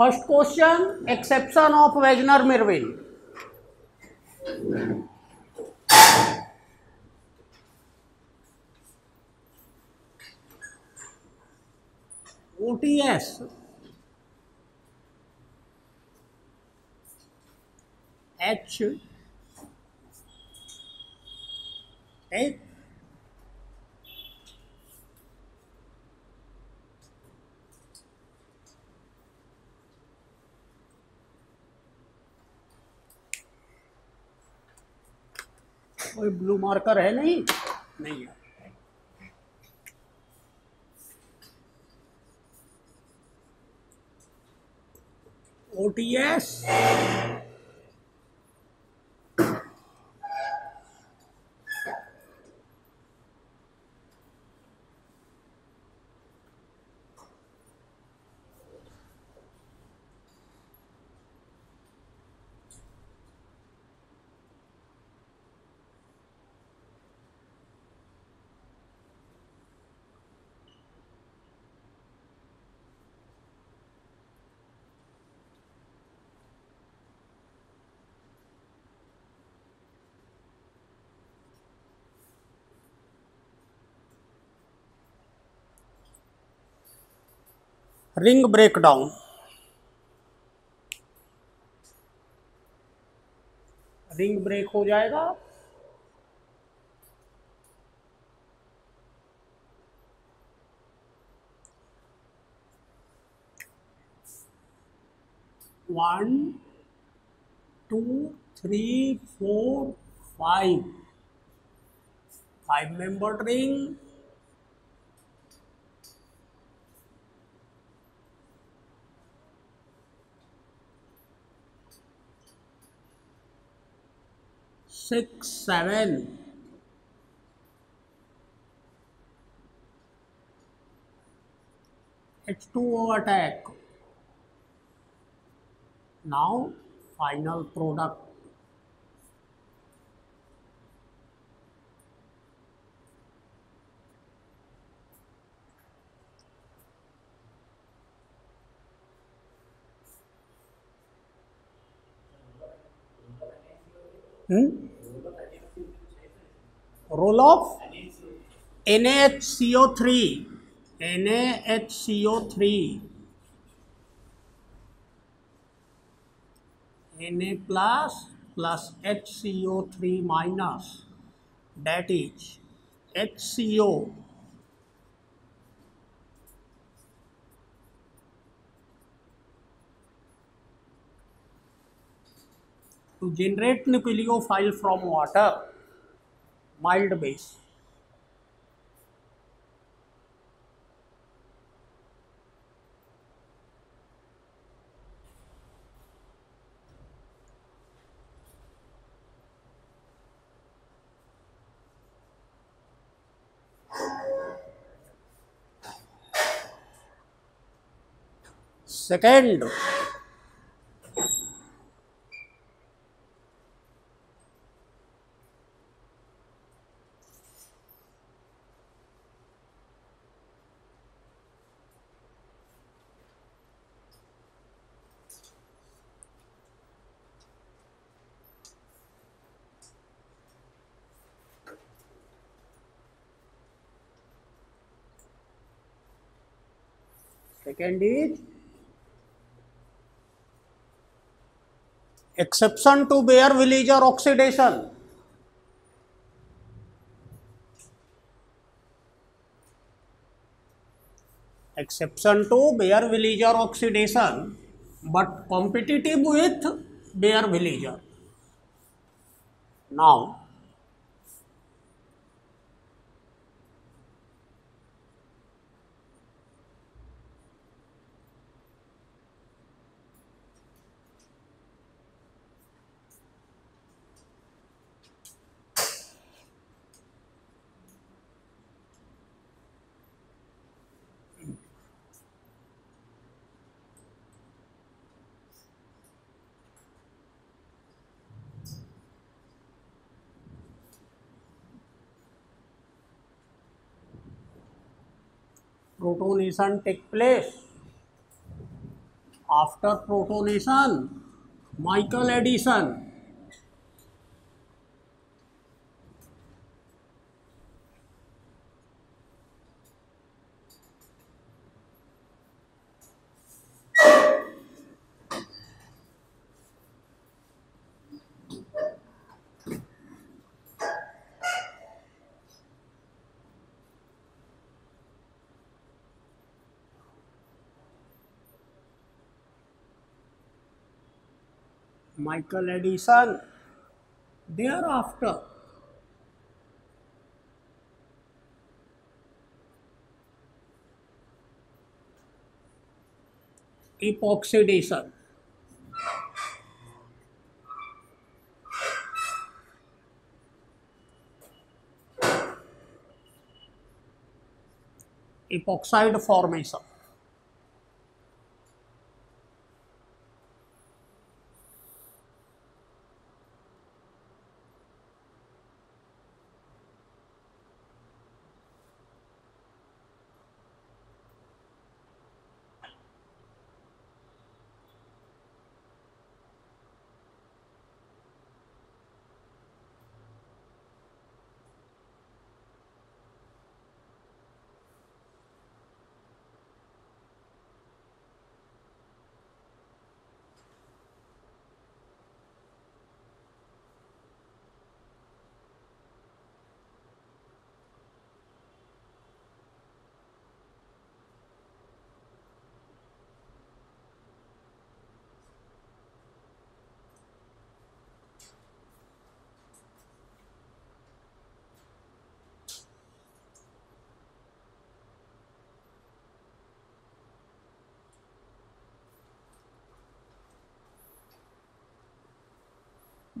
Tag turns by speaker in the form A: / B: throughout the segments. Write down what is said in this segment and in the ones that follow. A: First question exception of Wagner Meerwein OTS H H कोई blue marker है नहीं नहीं है O T S ring breakdown ring break हो जाएगा one two three four five five member ring six seven H2O attack. Now final product. Hmm? Role of N H C O three N H C O three N A plus plus H C O three minus that is H C O generate generate nucleophile from water mild base. Second, second is exception to Bayer Villager oxidation. Exception to Bayer Villager oxidation, but competitive with Bayer Villager. Now, protonation take place after protonation
B: michael addition
A: Michael Edison. Thereafter, epoxidation. Epoxide formation.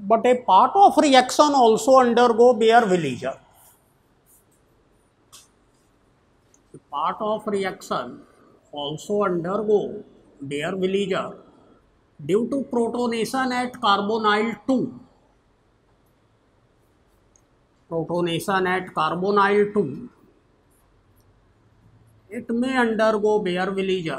A: but a part of reaction also undergo bear bare the part of reaction also undergo bear village due to protonation at carbonyl 2 protonation at carbonyl 2 it may undergo bear village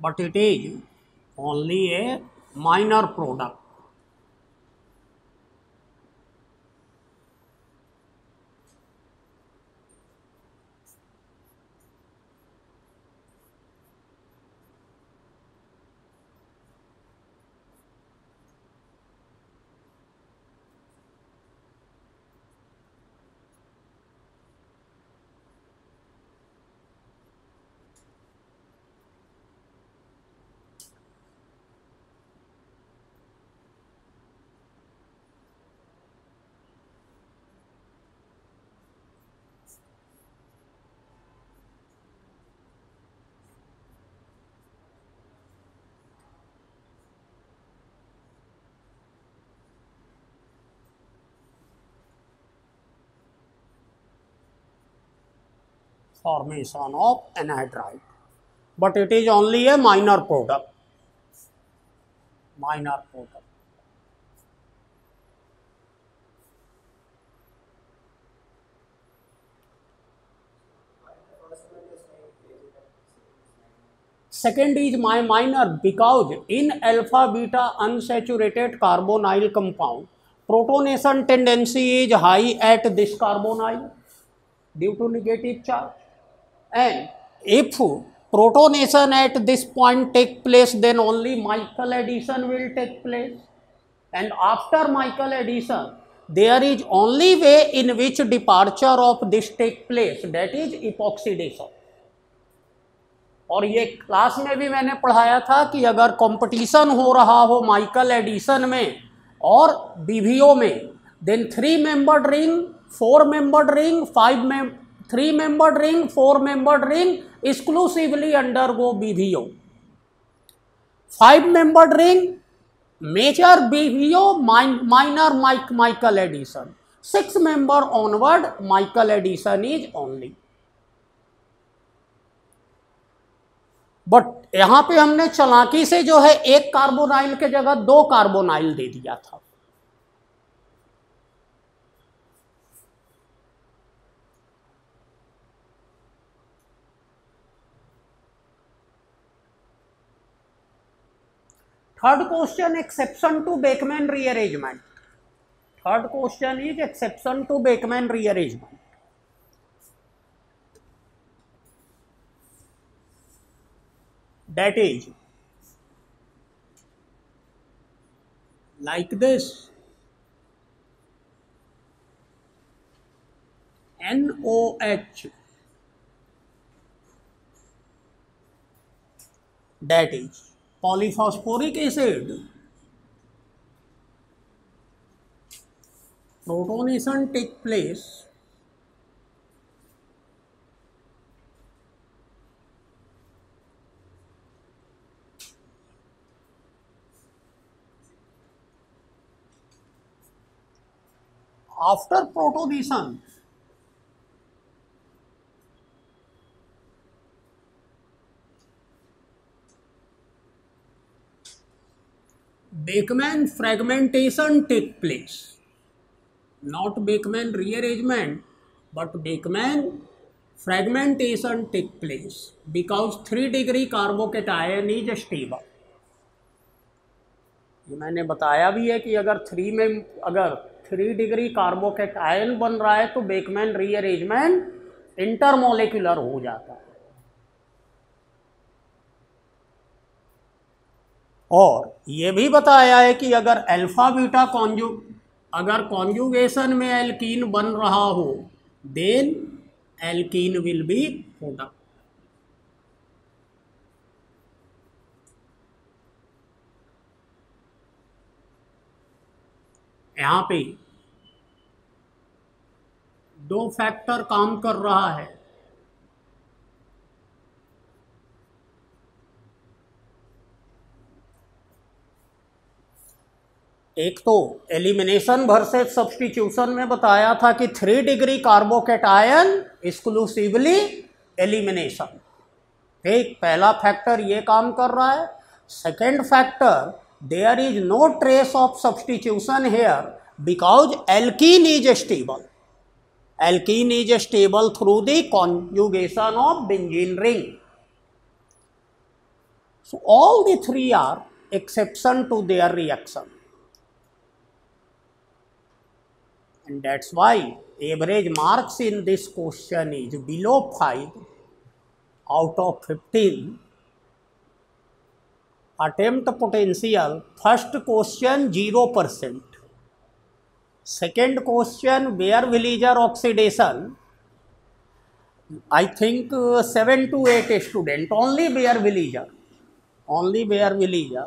A: but it is only a minor product formation of anhydride. But it is only a minor product. Minor product. Second is my minor because in alpha beta unsaturated carbonyl compound, protonation tendency is high at this carbonyl due to negative charge. And if protonation at this point take place then only Michael addition will take place and after Michael addition there is only way in which departure of this take place that is epoxidation और ये class में भी मैंने पढ़ाया था कि अगर competition हो रहा हो माइकल एडिशन में और बीवीओ में then three membered ring four membered ring five में three membered ring four membered ring exclusively undergo BVO five membered ring major BVO minor mic Michael addition six member onward Michael addition is only but यहां पे हमने चलाकी से जो है एक carbonyl के जगह दो कार्बोनाइल दे दिया था Third question, exception to Beckman rearrangement. Third question is exception to Beckman rearrangement. That is like this: NOH, that is polyphosphoric acid protonation take place after protonation Beckmann fragmentation take place not Beckmann rearrangement but Beckmann fragmentation take place because three degree carbocation is stable मैंने बताया भी है कि अगर three में अगर three degree carbocation बन रहा है तो बेकमैन रीअरेंजमेंट इंटरमोलिकुलर हो जाता है और ये भी बताया है कि अगर अल्फ़ा बीटा कॉन्जू अगर कॉन्जुगेशन में एल्कीन बन रहा हो then alkene will be product यहाँ पे दो फैक्टर काम कर रहा है एक तो एलिमिनेशन वर्सेज सब्सटीट्यूशन में बताया था कि three degree carbocation exclusively elimination ठीक पहला फैक्टर ये काम कर रहा है second factor there is no trace of substitution here because alkene is stable alkene is stable through the conjugation of benzene ring so all the three are exception to their reaction and that's why average marks in this question is below 5 out of 15 attempt potential first question 0 percent second question where villager oxidation I think uh, 7 to 8 student only Bayer Villager only Bayer Villager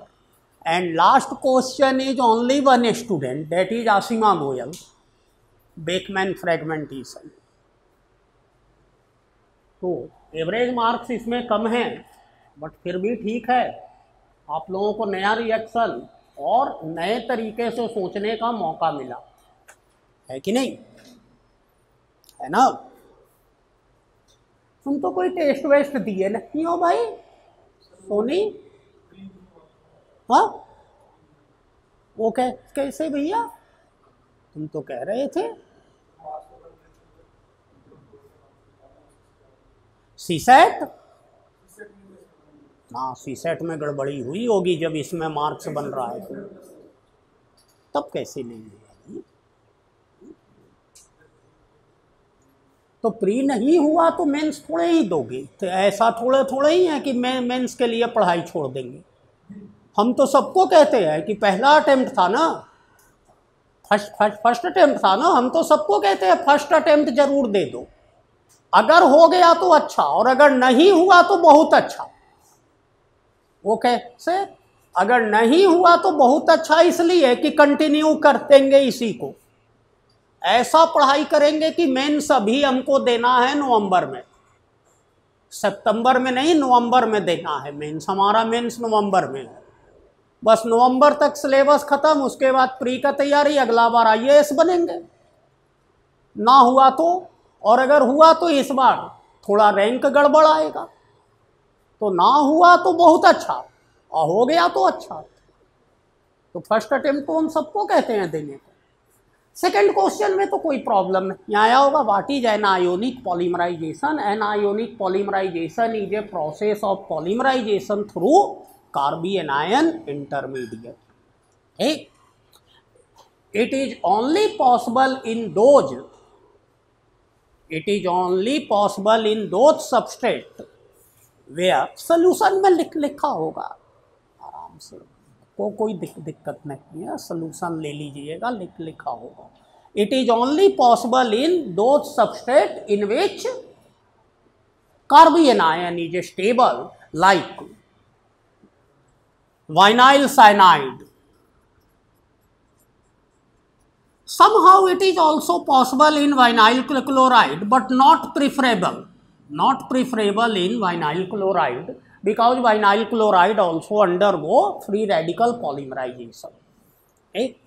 A: and last question is only one student that is Asima Goyal Beckmann fragmentation तो average marks इसमें कम हैं but फिर भी ठीक है आप लोगों को नया रिएक्शन और नए तरीके से सोचने का मौका मिला है कि नहीं है ना तुम तो कोई टेस्ट वेस्ट दिए नहीं हो भाई सोनी तो हाँ वो कैसे भैया तुम तो कह रहे थे सीसेट हाँ सीसेट में गड़बड़ी हुई होगी जब इसमें मार्क्स बन रहा है तो तब कैसे लेंगे तो प्री नहीं हुआ तो मेंस थोड़े ही दोगे तो ऐसा थोड़े थोड़े ही है कि मैं मेंस के लिए पढ़ाई छोड़ देंगे हम तो सबको कहते हैं कि पहला अटेम्प्ट था ना फर्स्ट फर्स्ट फर्स्ट अटेम्प्ट था ना हम तो सबको कहते हैं फर्स्ट अटेम्प्ट जरूर दे दो अगर हो गया तो अच्छा और अगर नहीं हुआ तो बहुत अच्छा वो कैसे अगर नहीं हुआ तो बहुत अच्छा इसलिए कि कंटिन्यू कर देंगे इसी को ऐसा पढ़ाई करेंगे कि मेन सभी हमको देना है नवंबर में सितंबर में नहीं नवंबर में देना है मेन्स हमारा मेंस नवंबर में है बस नवंबर तक सिलेबस ख़त्म उसके बाद प्री का तैयारी अगला बार आई बनेंगे ना हुआ तो और अगर हुआ तो इस बार थोड़ा रैंक गड़बड़ आएगा तो ना हुआ तो बहुत अच्छा और हो गया तो अच्छा तो फर्स्ट अटेम्प्ट तो हम सबको कहते हैं देने को सेकेंड क्वेश्चन में तो कोई प्रॉब्लम नहीं आया होगा what is anionic polymerization anionic polymerisation is a process of polymerization through anion intermediate it is only possible in those it is only possible in those substrate वे solution में लिख लिखा होगा आराम से को कोई दिक, दिक्कत नहीं है सोल्यूशन ले लीजिएगा लिख लिखा होगा it is only possible in those substrate in which carbanion is stable like vinyl cyanide Somehow it is also possible in vinyl chloride but not preferable, not preferable in vinyl chloride because vinyl chloride also undergo free radical polymerization. Okay.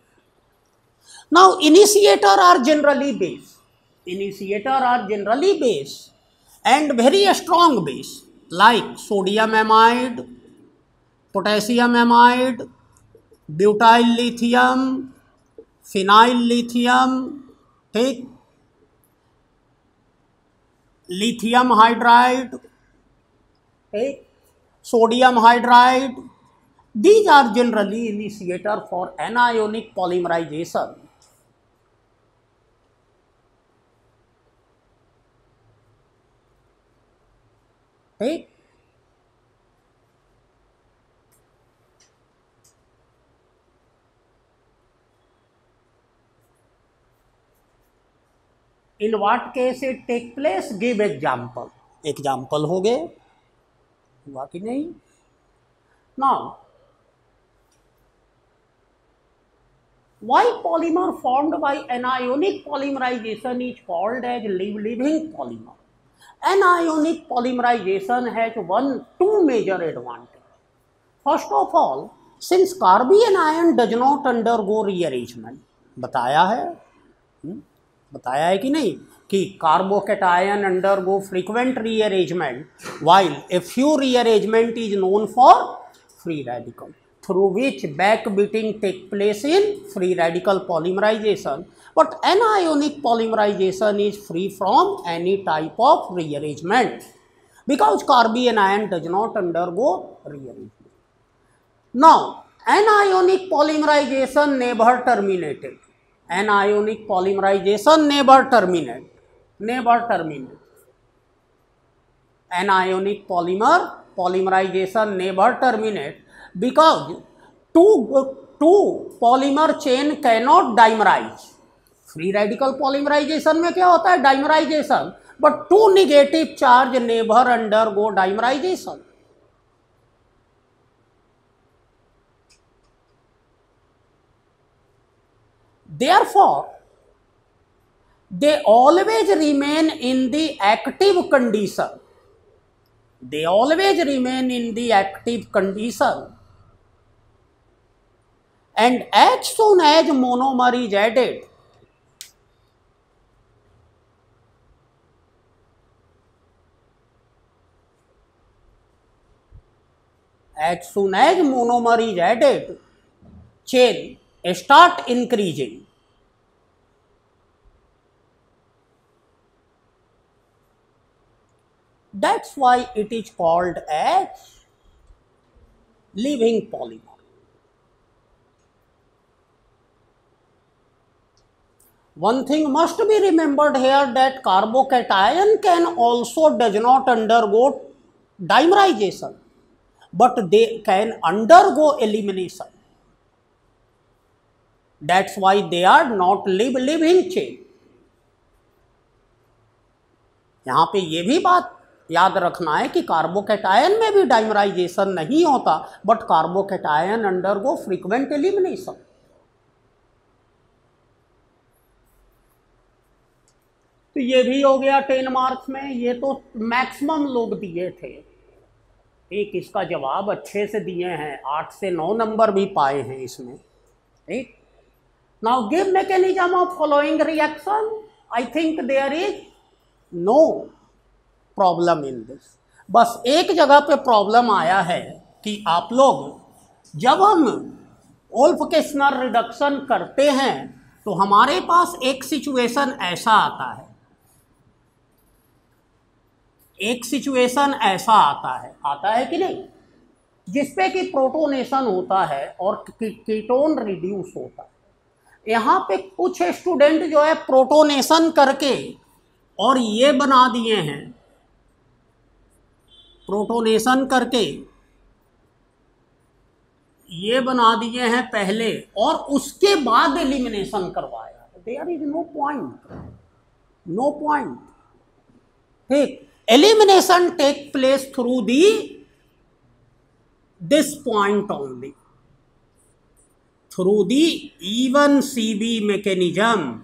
A: Now initiator are generally base, initiator are generally base and very strong base like sodium amide, potassium amide, butyl lithium, phenyl lithium ठीक lithium hydride ठीक sodium hydride these are generally initiator for anionic polymerization ठीक in what case it take place give example example हो गए हुआ कि नहीं ना why polymer formed by anionic polymerization is called as live living
B: polymer
A: anionic polymerization has one two major advantage first of all since carbanion does not under go rearrangement बताया है हम्म, बताया है कि नहीं कि carbocation under go frequent rearrangement while a few rearrangement is known for free radical through which back biting take place in free radical polymerisation but anionic polymerisation is free from any type of rearrangement because carbanion does not under go rearrangement now anionic polymerisation never terminated anionic polymerisation never terminate never terminate anionic polymer polymerisation never terminate because two to polymer chain cannot dimerise free radical polymerisation में क्या होता है dimerisation but two negative charge never undergo dimerisation therefore they always remain in the active condition they always remain in the active condition and as soon as monomer is added as soon as monomer is added chain start increasing That's why it is called a living polymer. One thing must be remembered here that carbocation can also does not undergo dimerization, but they can undergo elimination. That's why they are not live living chain. यहां पे ये भी बात याद रखना है कि carbocation में भी डाइमराइजेशन नहीं होता but carbocation go frequent elimination तो ये भी हो गया टेन मार्क्स में ये तो मैक्सिमम लोग दिए थे एक इसका जवाब अच्छे से दिए हैं आठ से नौ नंबर भी पाए हैं इसमें एक now give mechanism of following reaction I think there is no problem in this बस एक जगह पे प्रॉब्लम आया है कि आप लोग जब हम ओल्फ स्नर रिडक्शन करते हैं तो हमारे पास एक सिचुएशन ऐसा आता है एक सिचुएशन ऐसा आता है आता है कि नहीं जिसपे कि प्रोटोनेशन होता है और कीटोन रिड्यूस होता है यहाँ पे कुछ स्टूडेंट जो है प्रोटोनेशन करके और ये बना दिए हैं प्रोटोनेशन करके ये बना दिए हैं पहले और उसके बाद एलिमिनेशन करवाया there is no point no point ठीक elimination take place through the this point only even C B mechanism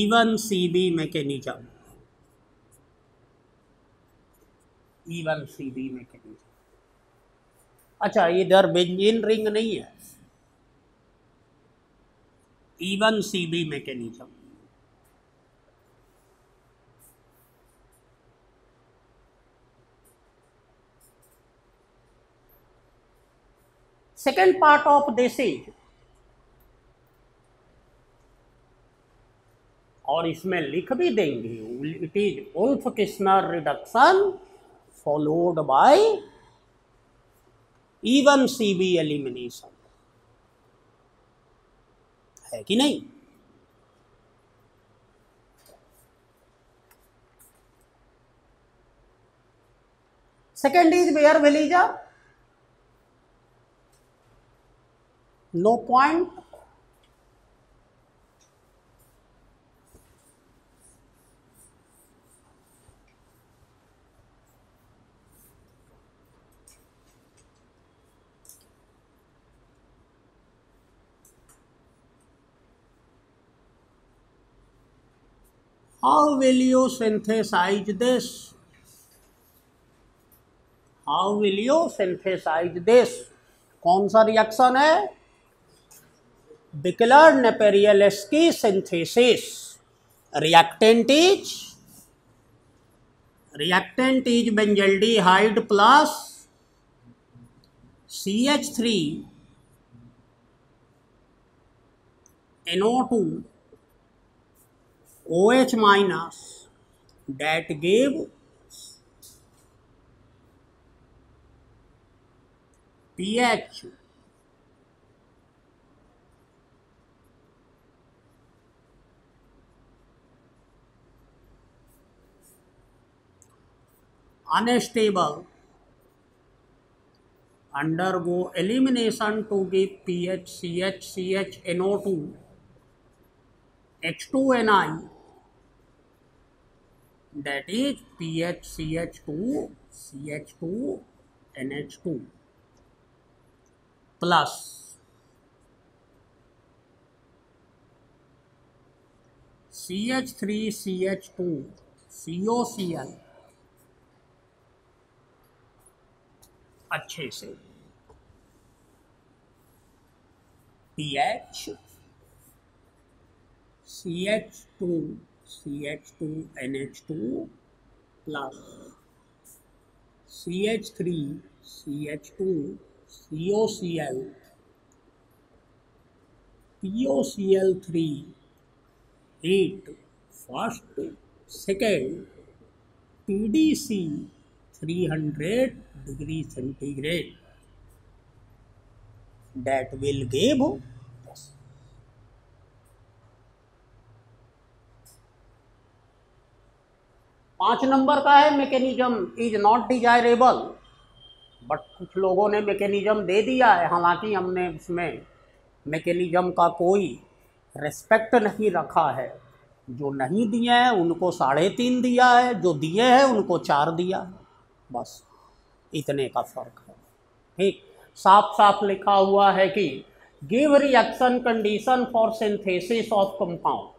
A: even C B mechanism E one C D अच्छा इधर बेंजीन रिंग नहीं है E one C B mechanism second part of this is और इसमें लिख भी देंगे it is Wolff Kishner reduction followed by even CB elimination. है कि नहीं second is where values are no point how will you synthesise this how will you synthesise this कौन सा रिएक्शन है बिकलर नेपेरियलस की synthesis reactant is reactant is hide plus C H three NO two OH minus that gave pH unstable undergo elimination to give pH CH CH NO2 H2 Ni that is P H C H two C H two N H two plus C H three C H two C O C L अच्छे से P H C H two C H two N H two plus C H three C H two C O C L P O C L three at first second P D C three hundred degree centigrade that will gave पाँच number का है mechanism is not desirable but कुछ लोगों ने mechanism दे दिया है हालांकि हमने उसमें मैकेनिज्म का कोई रेस्पेक्ट नहीं रखा है जो नहीं दिए हैं उनको साढ़े तीन दिया है जो दिए हैं उनको चार दिया है बस इतने का फर्क है ठीक साफ साफ लिखा हुआ है कि give reaction condition for synthesis of compound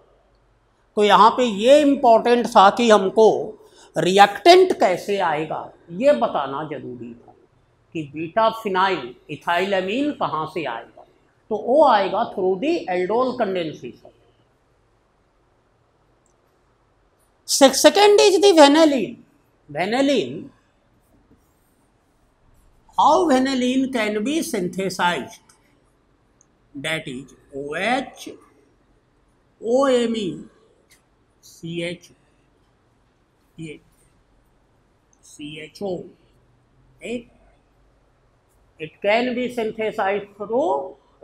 A: तो यहाँ पे ये इम्पॉर्टेंट था कि हमको रिएक्टेंट कैसे आएगा ये बताना जरूरी था कि बीटा फिनाइल इथाइलमीन कहाँ से आएगा तो वो आएगा through the aldol condensation vanillin vanillin how vanillin can be synthesise that is O H O M E C H ये C H O right? It can be synthesized through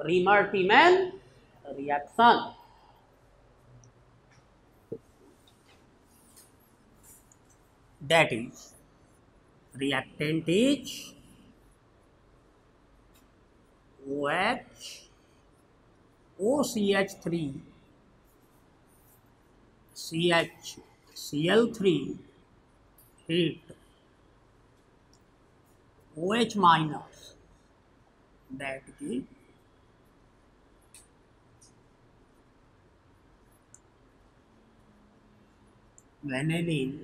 A: Riemann-Timan reaction. That is, reactant is OH OCH3 C H C L three heat O H minus that की vanillin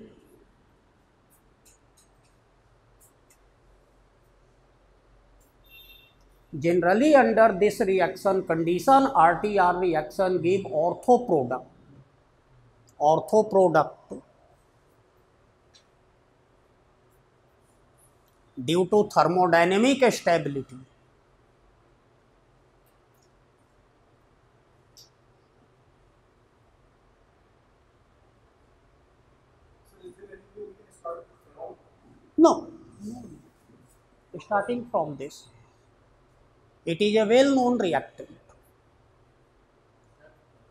A: generally under this reaction condition R T R reaction give ortho product ortho product due to thermodynamic stability no starting from this it is a well known reactant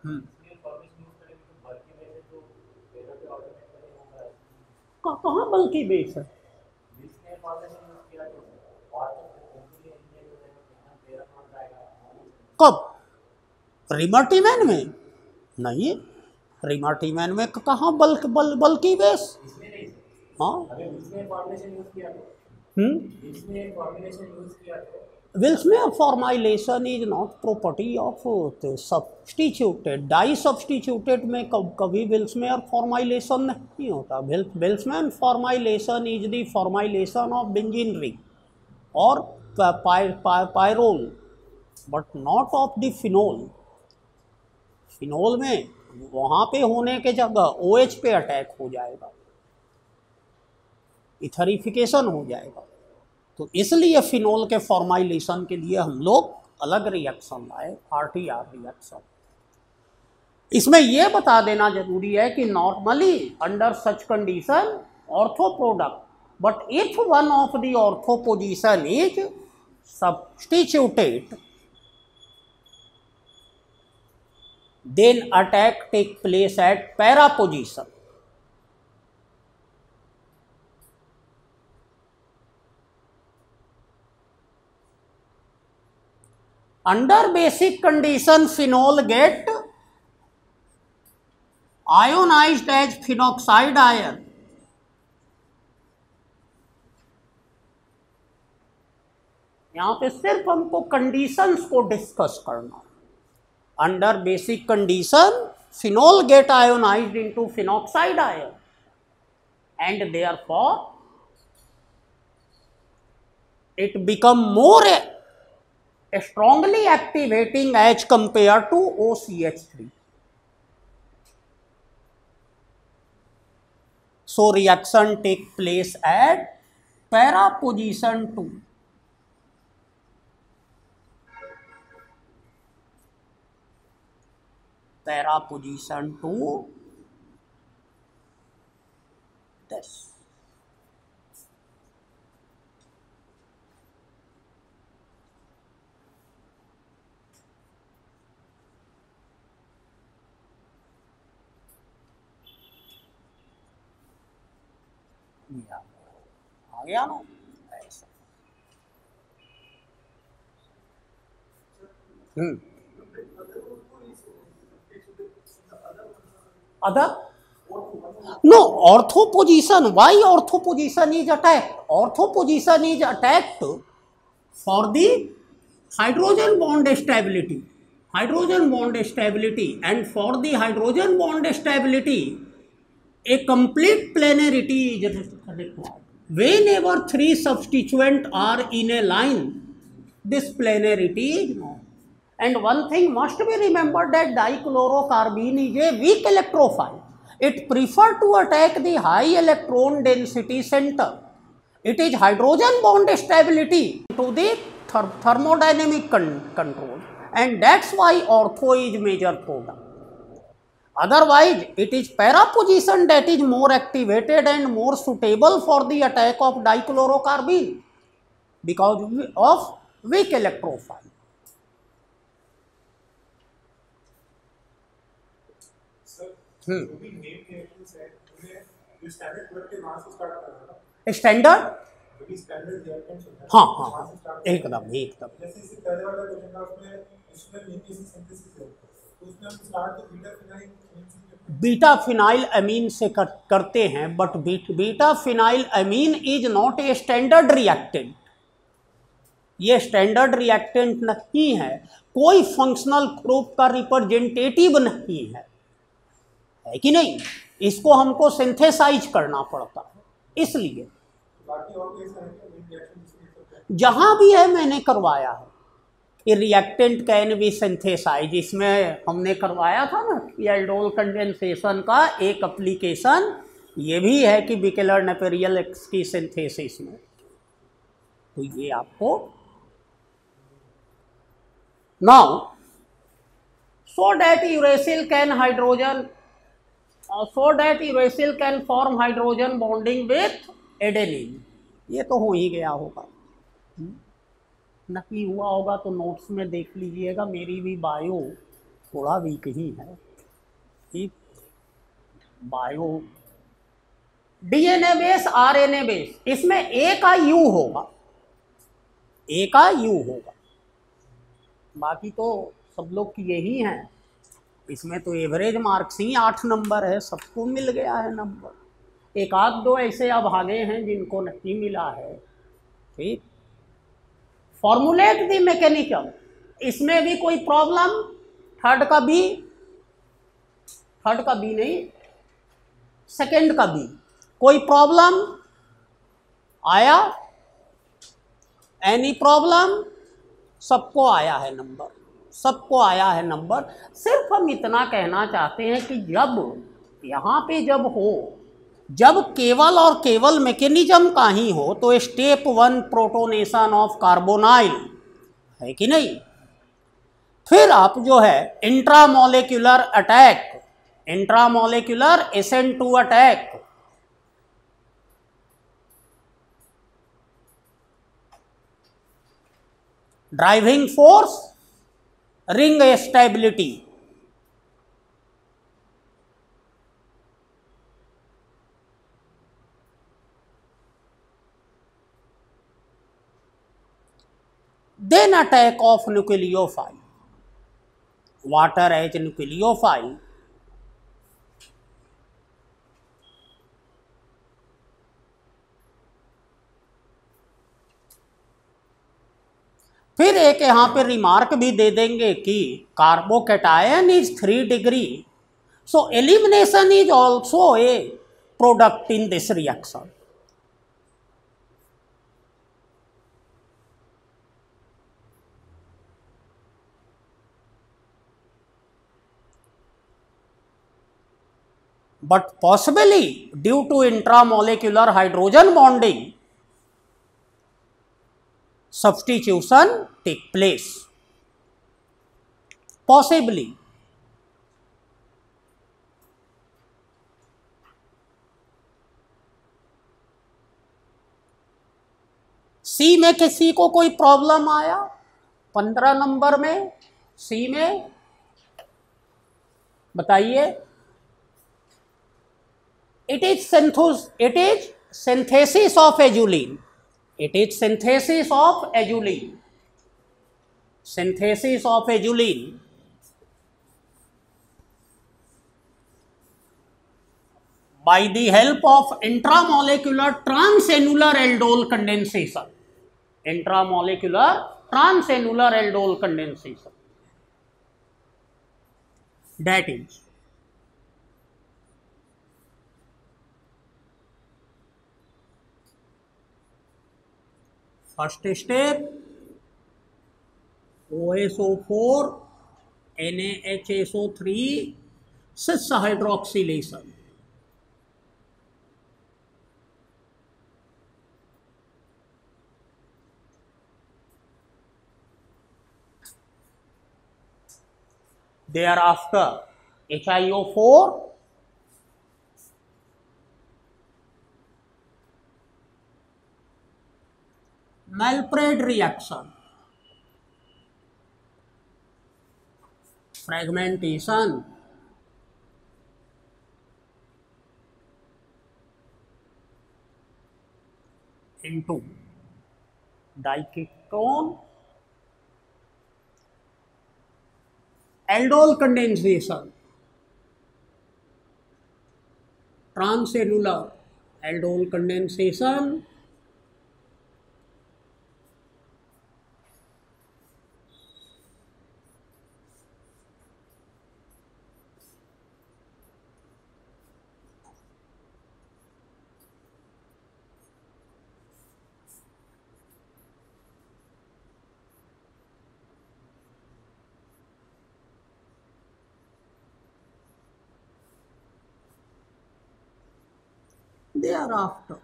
A: hmm. कहाँ बल्कि बेच सकते कब man में नहीं man में कहा bulk बल बल्कि बेस हाँ हम्म विल्स में formylation is not property of substituted die substituted में कब कभी विल्स में और फॉर्माइलेशन नहीं होता विल्स में formylation is the formylation of benzene ring और pyrrole but not of the phenol phenol में वहाँ पे होने के जगह ओ OH पे अटैक हो जाएगा इथरीफिकेशन हो जाएगा तो इसलिए फिनोल के फॉर्माइलेशन के लिए हम लोग अलग रिएक्शन लाए आर टी आर रिएक्शन इसमें यह बता देना जरूरी है कि normally under such condition ortho product but if one of the ortho position is substituted then attack take place at para position under basic condition phenol get ionized as phenoxide ion यहां पे सिर्फ हमको conditions को discuss करना under basic condition phenol get ionise into phenoxide ion and therefore become more more strongly activating as compared to OCH3. So reaction take place at para position 2. Para position 2.
B: This. लिया आ गया ना
A: other no ortho why ortho is attack ortho position is attacked for the hydrogen bond stability hydrogen bond stability and for the hydrogen bond stability a complete planarity is required. Whenever three substituents are in a line, this planarity is known. And one thing must be remembered, that dichlorocarbene is a weak electrophile. It prefers to attack the high electron density center. It is hydrogen bond stability to the thermodynamic control, and that's why ortho is major product. Otherwise it is para position that is more activated and more suitable for the attack of dichlorocarbene because of weak electrophile standard
B: हाँ हाँ, हाँ एकदम एकदम
A: beta phenyl amine से कर, करते हैं but beta phenyl amine is not a standard reactant ये स्टैंडर्ड रिएक्टेंट नहीं है कोई फंक्शनल ग्रुप का रिप्रेजेंटेटिव नहीं है है कि नहीं इसको हमको सिंथेसाइज करना पड़ता है इसलिए जहां भी है मैंने करवाया है रिएक्टेंट कैन बी सिंथेसाइज इसमें हमने करवाया था ना कि एल्डोल कंडेंसेशन का एक अप्लीकेशन ये भी है कि बिकेलर नेपेरियल की सिंथेसिस में तो ये आपको now so that uracil can hydrogen so that uracil can form hydrogen bonding with adenine ये तो हो ही गया होगा नहीं हुआ होगा तो नोट्स में देख लीजिएगा मेरी भी बायो थोड़ा वीक ही है ठीक bio DNA base RNA base इसमें ए का यू होगा ए का यू होगा बाकी तो सब लोग की यही हैं इसमें तो एवरेज मार्क्स ही आठ नंबर है सबको मिल गया है नंबर एक आध दो ऐसे अब आगे हैं जिनको नहीं मिला है ठीक फॉर्मुलेट दी मैकेनिकल इसमें भी कोई प्रॉब्लम थर्ड का बी थर्ड का बी नहीं सेकेंड का बी कोई प्रॉब्लम आया एनी प्रॉब्लम सबको आया है नंबर सबको आया है नंबर सिर्फ हम इतना कहना चाहते हैं कि जब यहाँ पे जब हो जब केवल और केवल मैकेनिज्म का ही हो तो step one protonation of carbonyl है कि नहीं फिर आप जो है intramolecular attack intramolecular ascent to attack driving force ring stability then attack of nucleophyte. Water as nucleophyte फिर एक यहां पे रिमार्क भी दे देंगे कि carbocation is three degree so elimination is also a product in this reaction but possibly due to intramolecular hydrogen bonding substitution take place possibly C में किसी को कोई प्रॉब्लम आया पंद्रह नंबर में सी में बताइए It is synthesis of azulene. It is synthesis of azulene. Synthesis of azulene. By the help of intramolecular transannular aldol condensation. Intramolecular transannular aldol condensation. That is, first step O S O four N H S O three cis hydroxylation after H I O four Malaprade reaction fragmentation into diketone aldol condensation transannular aldol condensation they are after.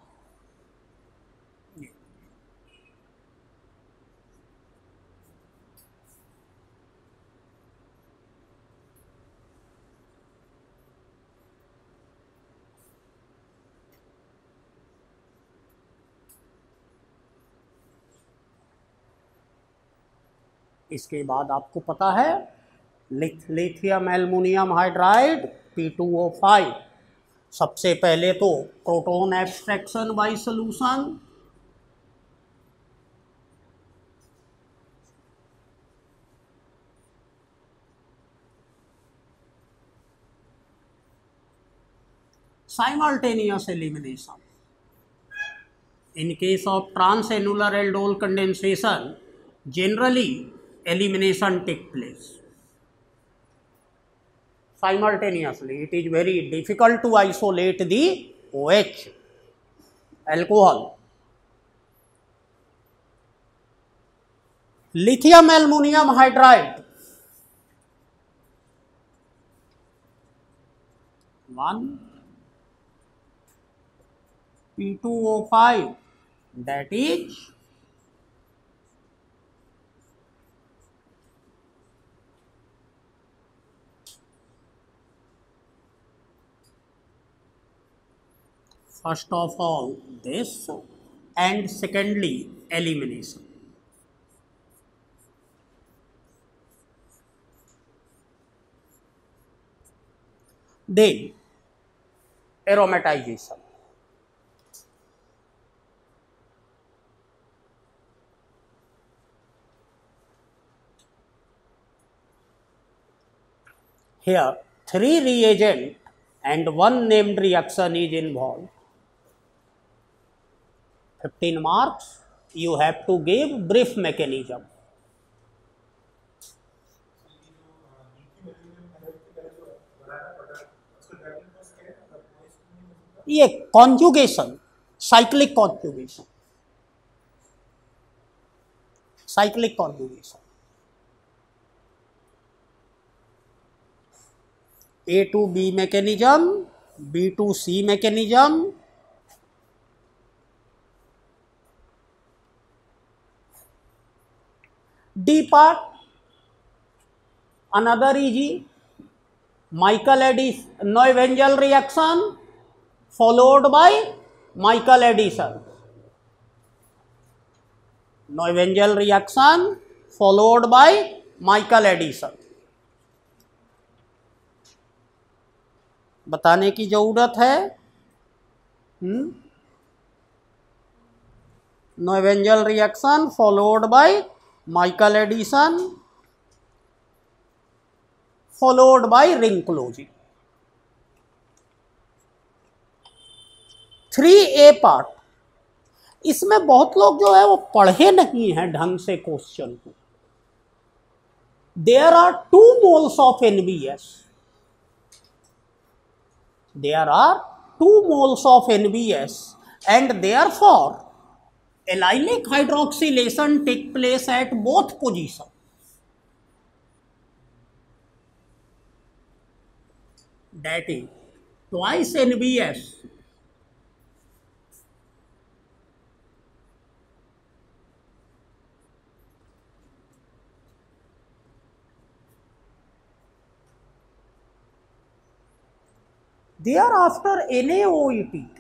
A: इसके बाद आपको पता है lithium aluminium hydride P two O five सबसे पहले तो proton abstraction by solution simultaneous elimination in case of transannular aldol condensation generally elimination take place simultaneously. It is very difficult to isolate the OH alcohol. Lithium aluminium hydride. One P2O5 that is first of all this and secondly elimination. Then aromatization. Here three reagent and one named reaction is involved 15 marks. You have to give brief mechanism. Yeah, conjugation, cyclic conjugation. Cyclic conjugation. A to B mechanism, B to C mechanism, D part another is Michael addition Knoevenagel reaction followed by Michael addition Knoevenagel reaction followed by Michael addition बताने की जरूरत है Knoevenagel reaction followed by Michael addition by ring closing three A part इसमें बहुत लोग जो है वो पढ़े नहीं हैं ढंग से क्वेश्चन को there are two moles of NBS there are two moles of NBS and therefore allylic hydroxylation take place at both position that is twice NBS thereafter NaOET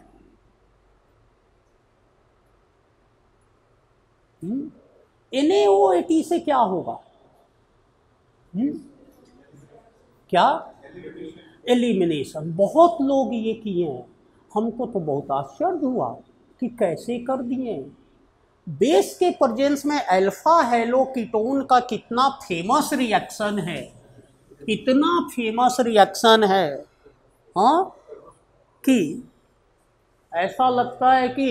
A: N हम्म? ए से क्या होगा हुँ? हम्म? क्या elimination बहुत लोग ये किए हैं हमको तो बहुत आश्चर्य हुआ कि कैसे कर दिए बेस के प्रजेंस में अल्फा हेलो कीटोन का कितना फेमस रिएक्शन है कितना फेमस रिएक्शन है हाँ कि ऐसा लगता है कि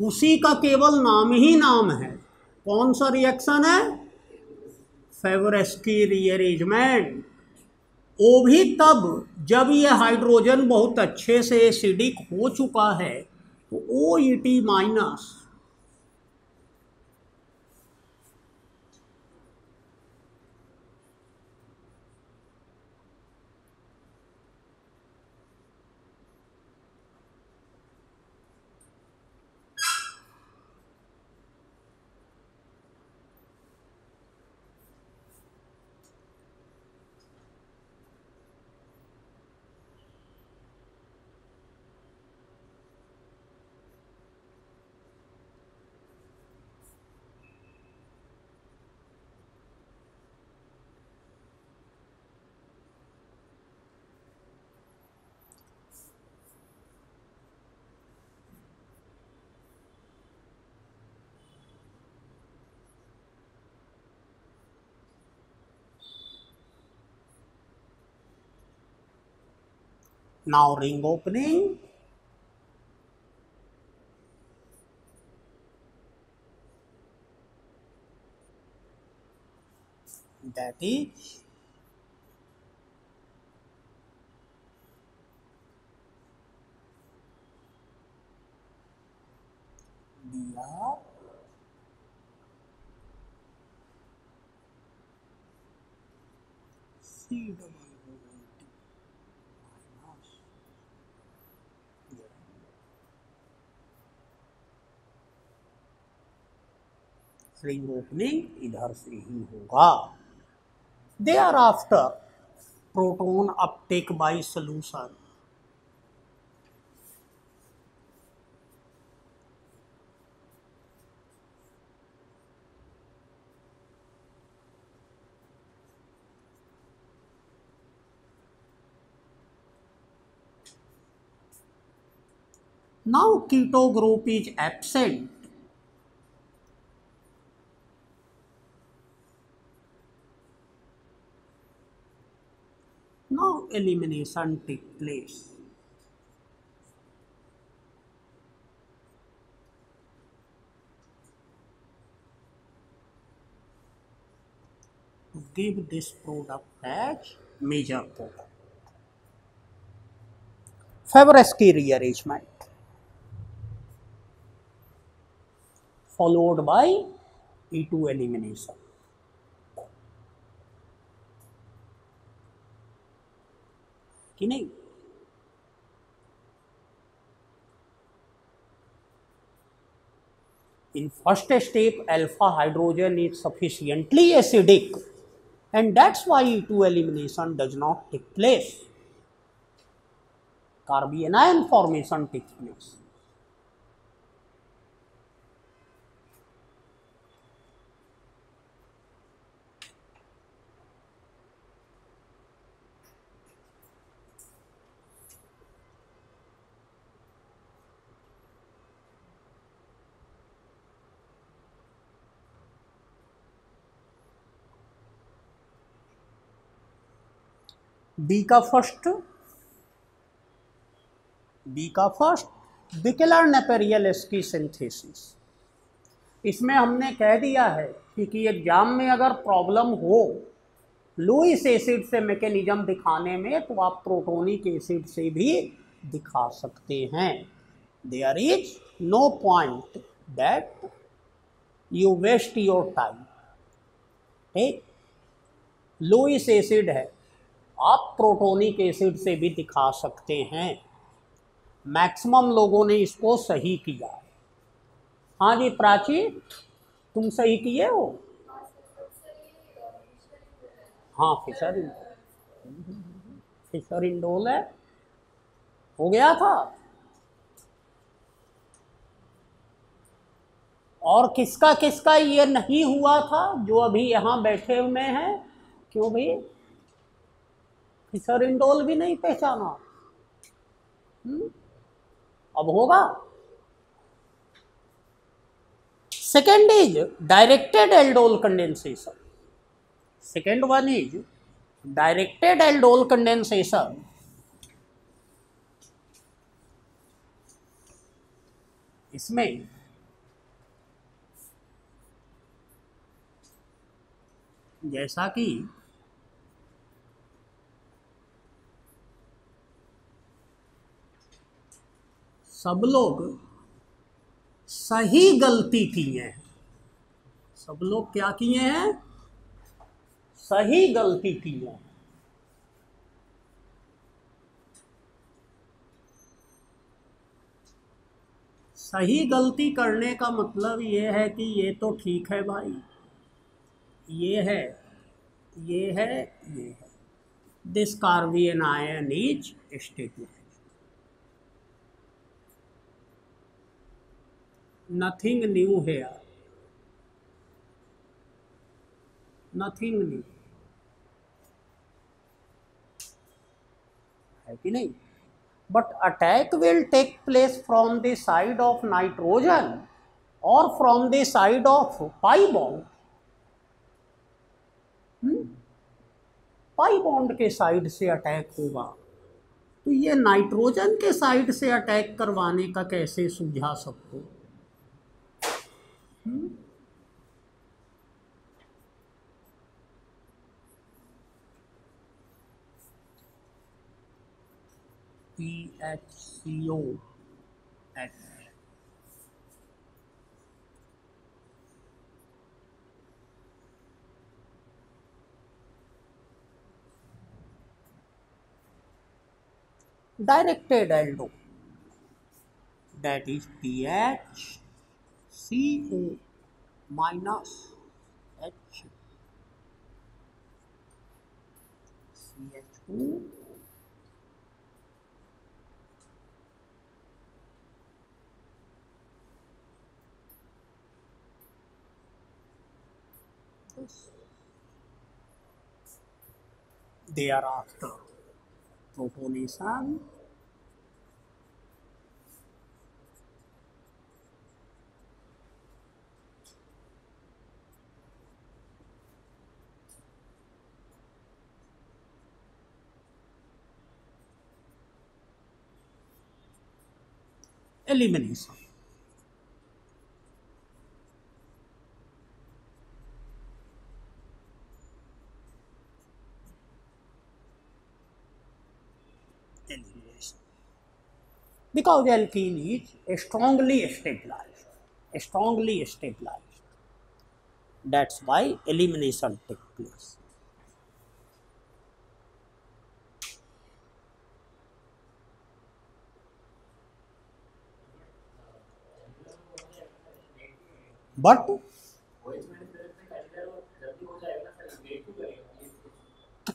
A: उसी का केवल नाम ही नाम है कौन सा रिएक्शन है फेवरेस्की रीअरेंजमेंट वो भी तब जब ये हाइड्रोजन बहुत अच्छे से एसिडिक हो चुका है तो O E T minus Now ring opening. That is
B: DR CW.
A: Frame opening इधर से ही होगा they are after proton uptake by solution Now keto group is absent elimination take place. Give this product as major product. Favres key rearrangement followed by E2 elimination. कि नहीं in first step alpha hydrogen is sufficiently acidic and that's why two elimination does not take place carbanion formation take place B का first B का first बिकेलर नेपेरियल इसकी synthesis इसमें हमने कह दिया है क्योंकि एग्जाम में अगर प्रॉब्लम हो लुइस एसिड से मैकेनिज्म दिखाने में तो आप प्रोटोनिक एसिड से भी दिखा सकते हैं there is no point that you waste your time ठीक लुइस एसिड है आप प्रोटोनिक एसिड से भी दिखा सकते हैं मैक्सिमम लोगों ने इसको सही किया हाँ जी प्राची तुम सही किए हो हाँ फिशर फिशर इंडोल है हो गया था और किसका किसका ये नहीं हुआ था जो अभी यहाँ बैठे हुए हैं क्यों भाई फिशर इंडोल भी नहीं पहचाना हम्म? अब होगा second is directed aldol condensation second one is directed aldol condensation इसमें जैसा कि सब लोग सही गलती किए हैं सब लोग क्या किए हैं सही गलती किए हैं सही गलती करने का मतलब ये है कि ये तो ठीक है भाई ये है ये है ये है this carbanion each statement nothing new here nothing new है कि नहीं but attack will take place from the side of nitrogen और from the side of pi bond pi bond के साइड से अटैक होगा तो ये नाइट्रोजन के साइड से अटैक करवाने का कैसे सुझा हो
B: PHCO
A: at directed Aldo that is pH CO minus H They are thereafter protonation elimination because alkene is strongly stabilized strongly stabilized that's why elimination takes place but तो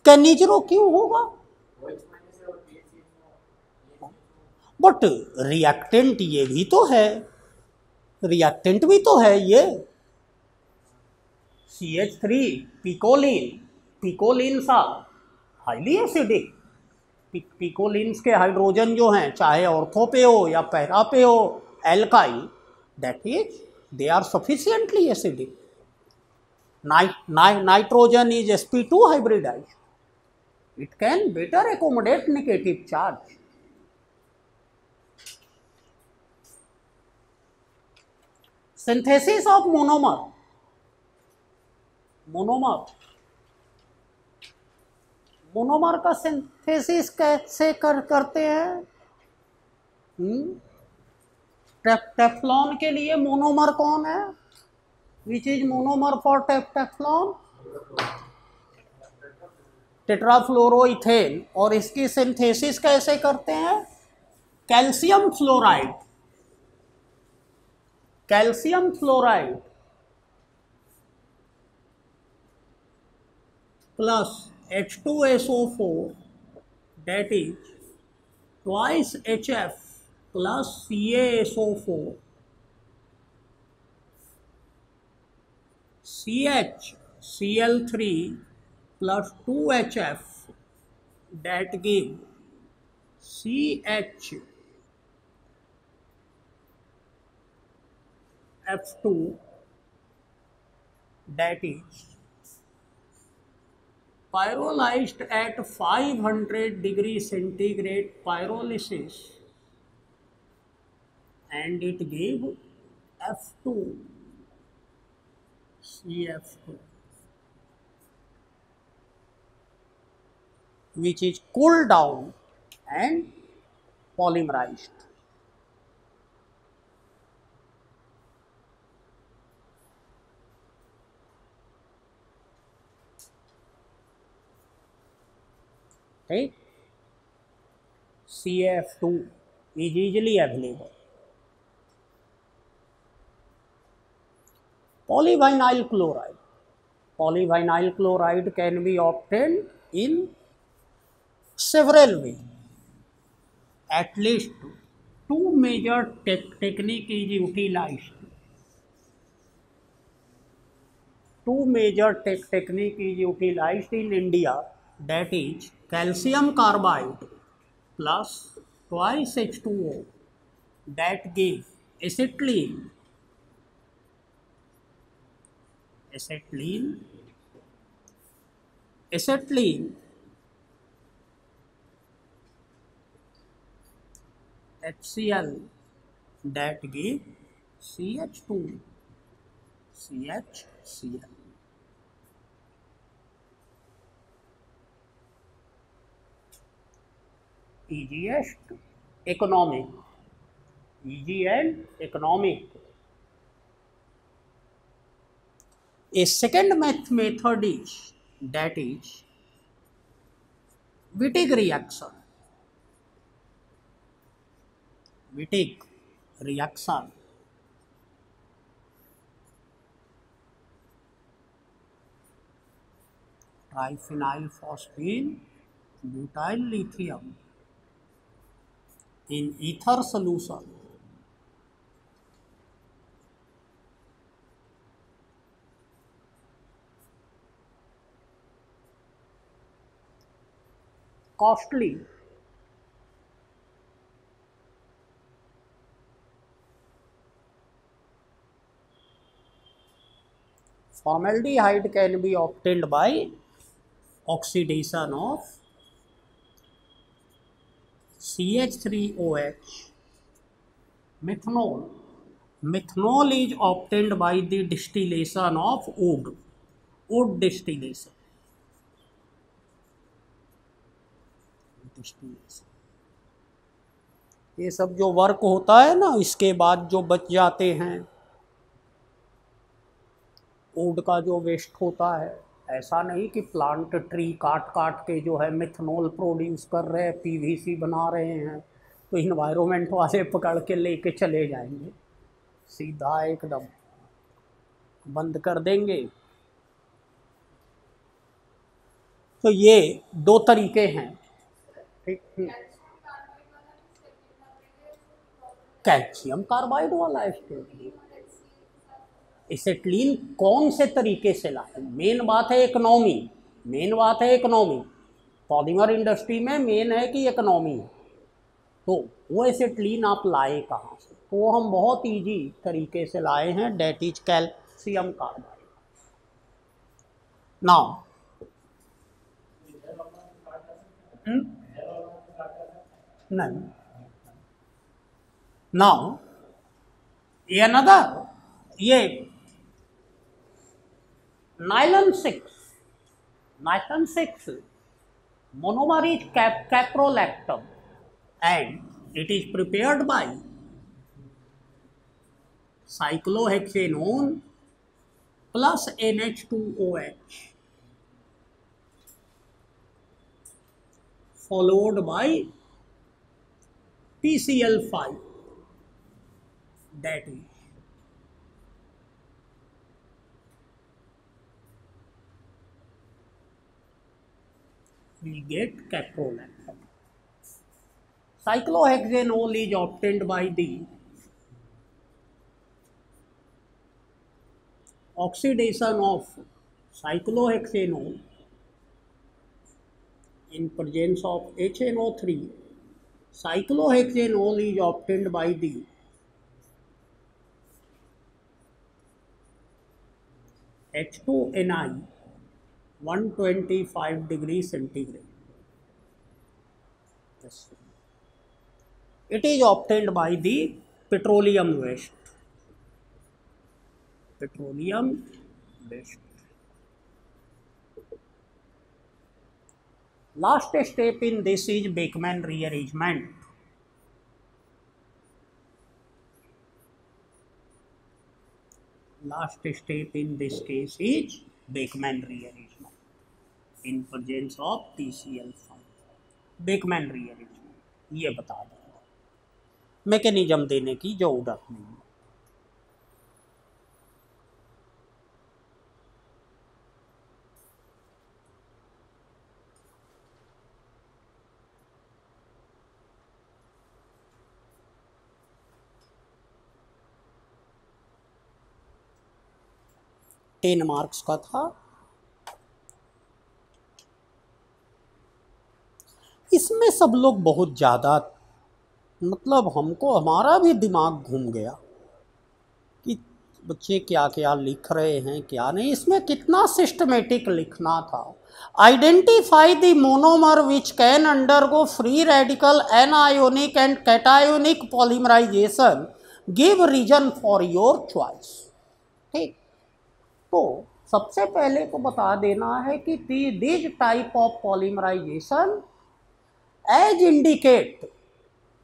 A: क्या नीचरो क्यों होगा बट रिएक्टेंट ये भी तो है रिएक्टेंट भी तो है ये C H three picoline picoline सा हाईली एसिडिक पिकोलिन्स के हाइड्रोजन जो हैं चाहे ऑर्थो पे हो या पैरा पे हो alkyl that is they are sufficiently acidic nitrogen is S P two hybridise it can better accommodate negative charge synthesis of monomer monomer monomer का सिंथेसिस कैसे कर करते हैं टेफ्लॉन हम्म? के लिए मोनोमर कौन है which is monomer for Teflon टेट्राफ्लोरोन और इसकी सिंथेसिस कैसे करते हैं calcium fluoride calcium fluoride plus H two S O four that is twice H F plus C S O four C H C L three plus two H F that give C H F2 that is pyrolyzed at 500 degree centigrade pyrolysis and it gave F2 CF2 which is cooled down and polymerized. right cf2 is easily available polyvinyl chloride polyvinyl chloride can be obtained in several ways at least two major te technique is utilized two major te technique is utilized in india that is calcium carbide plus twice H2O that give acetylene acetylene acetylene HCl that give CH2 CHCl easiest economic easy and economic a second math method is that is Wittig reaction Wittig reaction triphenyl phosphine butyl lithium in ether solution costly formaldehyde can be obtained by oxidation of C H three O H methanol methanol is obtained by the distillation of wood wood distillation ये सब जो work होता है ना इसके बाद जो बच जाते हैं ओड का जो वेस्ट होता है ऐसा नहीं कि प्लांट ट्री काट काट के जो है मिथनॉल प्रोड्यूस कर रहे हैं पीवीसी बना रहे हैं तो इन्वायरमेंट वाले पकड़ के लेके चले जाएंगे सीधा एकदम बंद कर देंगे तो ये दो तरीके हैं ठीक कैल्शियम कार्बाइड वाला इसके लिए इसे क्लीन कौन से तरीके से लाए मेन बात है इकोनॉमी मेन बात है इकोनॉमी पॉलीमर इंडस्ट्री में मेन है कि इकोनॉमी तो वो इसे क्लीन आप लाए कहाँ से तो वो हम बहुत ईजी तरीके से लाए हैं that is calcium carbide now नहीं नाउ ये अनदर ये Nylon 6 monomeric caprolactam, and it is prepared by cyclohexanone plus NH2OH followed by TCl5, that is we get caprolactam. Cyclohexanol is obtained by the oxidation of cyclohexanol in presence of HNO3. Cyclohexanol is obtained by the H2Ni 125 degree centigrade. It is obtained by the petroleum waste. Petroleum waste. Last step in this is Beckman rearrangement. Last step in this case is Beckman rearrangement. In presence of T C L five Beckmann reality ये बता दें mechanism देने की जरूरत नहीं है ten marks का था इसमें सब लोग बहुत ज़्यादा मतलब हमको हमारा भी दिमाग घूम गया कि बच्चे क्या क्या लिख रहे हैं क्या नहीं इसमें कितना सिस्टमेटिक लिखना था identify the monomer which can undergo free radical anionic and cationic polymerisation give reason for your choice ठीक तो सबसे पहले तो बता देना है कि these type of polymerisation as indicate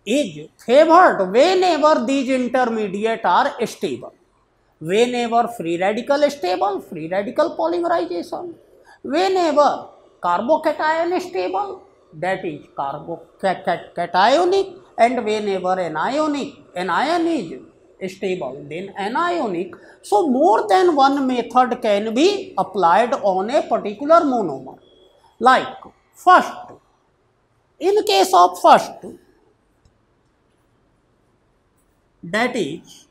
A: is favored whenever these intermediate are stable. Whenever free radical stable, free radical polymerization. Whenever carbocation stable, that is carbocation, and whenever anion is stable, then anionic. So, more than one method can be applied on a particular monomer. Like, first, in case of first, that is,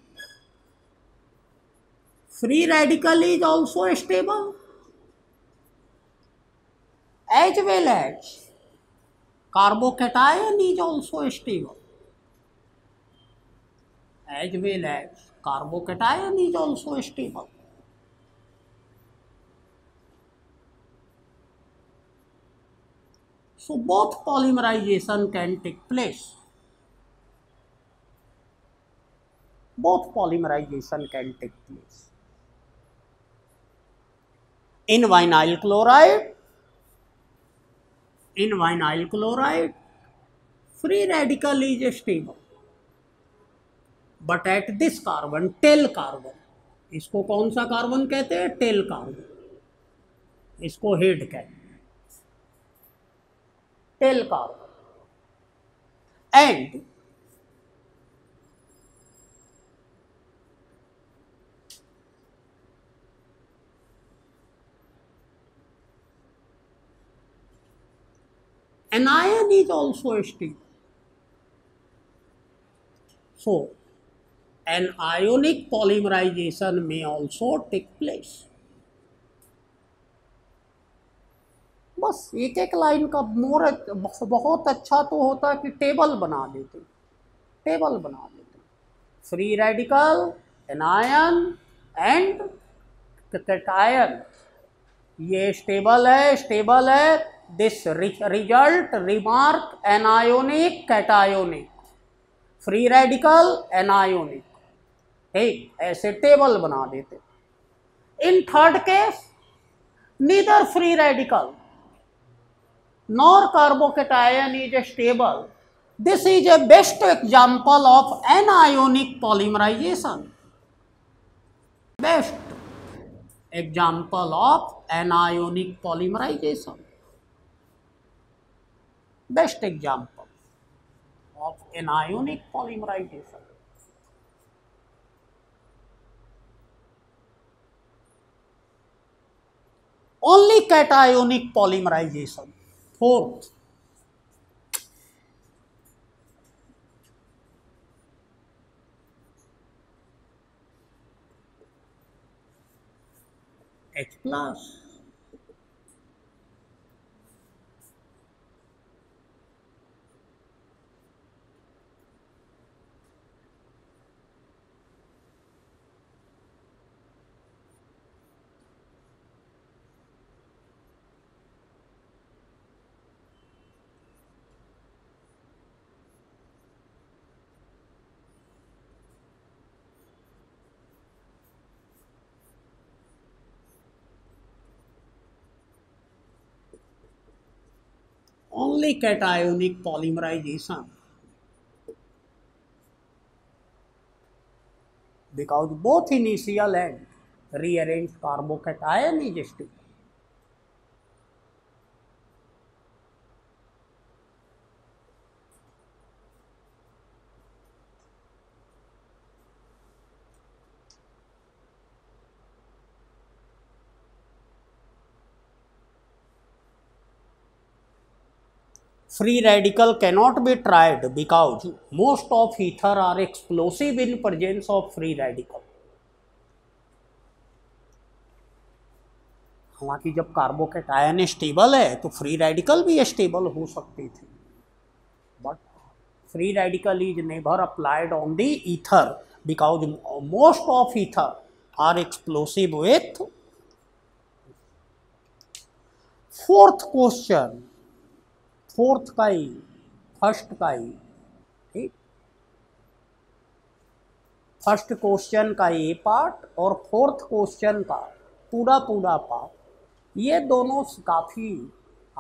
A: free radical is also stable as well as carbocation is also stable as well as carbocation
B: is also stable
A: So both polymerization can take place. Both polymerization can take place. In vinyl chloride, in vinyl chloride, free radical is stable. But at this carbon, tail carbon, इसको कौन सा carbon कहते हैं tail carbon इसको head कहते हैं tail curve. And anion is also steel. So, an ionic polymerization may also take place. बस एक एक लाइन का मोर बहुत अच्छा तो होता है कि टेबल बना देते टेबल बना देते free radical anion and cation ये स्टेबल है स्टेबल है this result remark anionic cationic free radical anionic ठीक ऐसे टेबल बना देते in third case neither free radical nor carbocation is stable. This is a best example of anionic polymerization. Best example of anionic polymerization. Best example of anionic polymerization. Only cationic polymerization.
B: fourth H plus
A: only cationic polymerization because both initial and rearranged carbocation is stable. free radical cannot be tried because most of ether are explosive in presence of free radical हालांकि जब carbocation stable है तो free radical भी stable हो सकती थी but free radical is never applied on the ether because most of ether are explosive with fourth question fourth का ही फर्स्ट का ही ठीक फर्स्ट क्वेश्चन का ये पार्ट और फोर्थ क्वेश्चन का पूरा पूरा पार्ट ये दोनों काफ़ी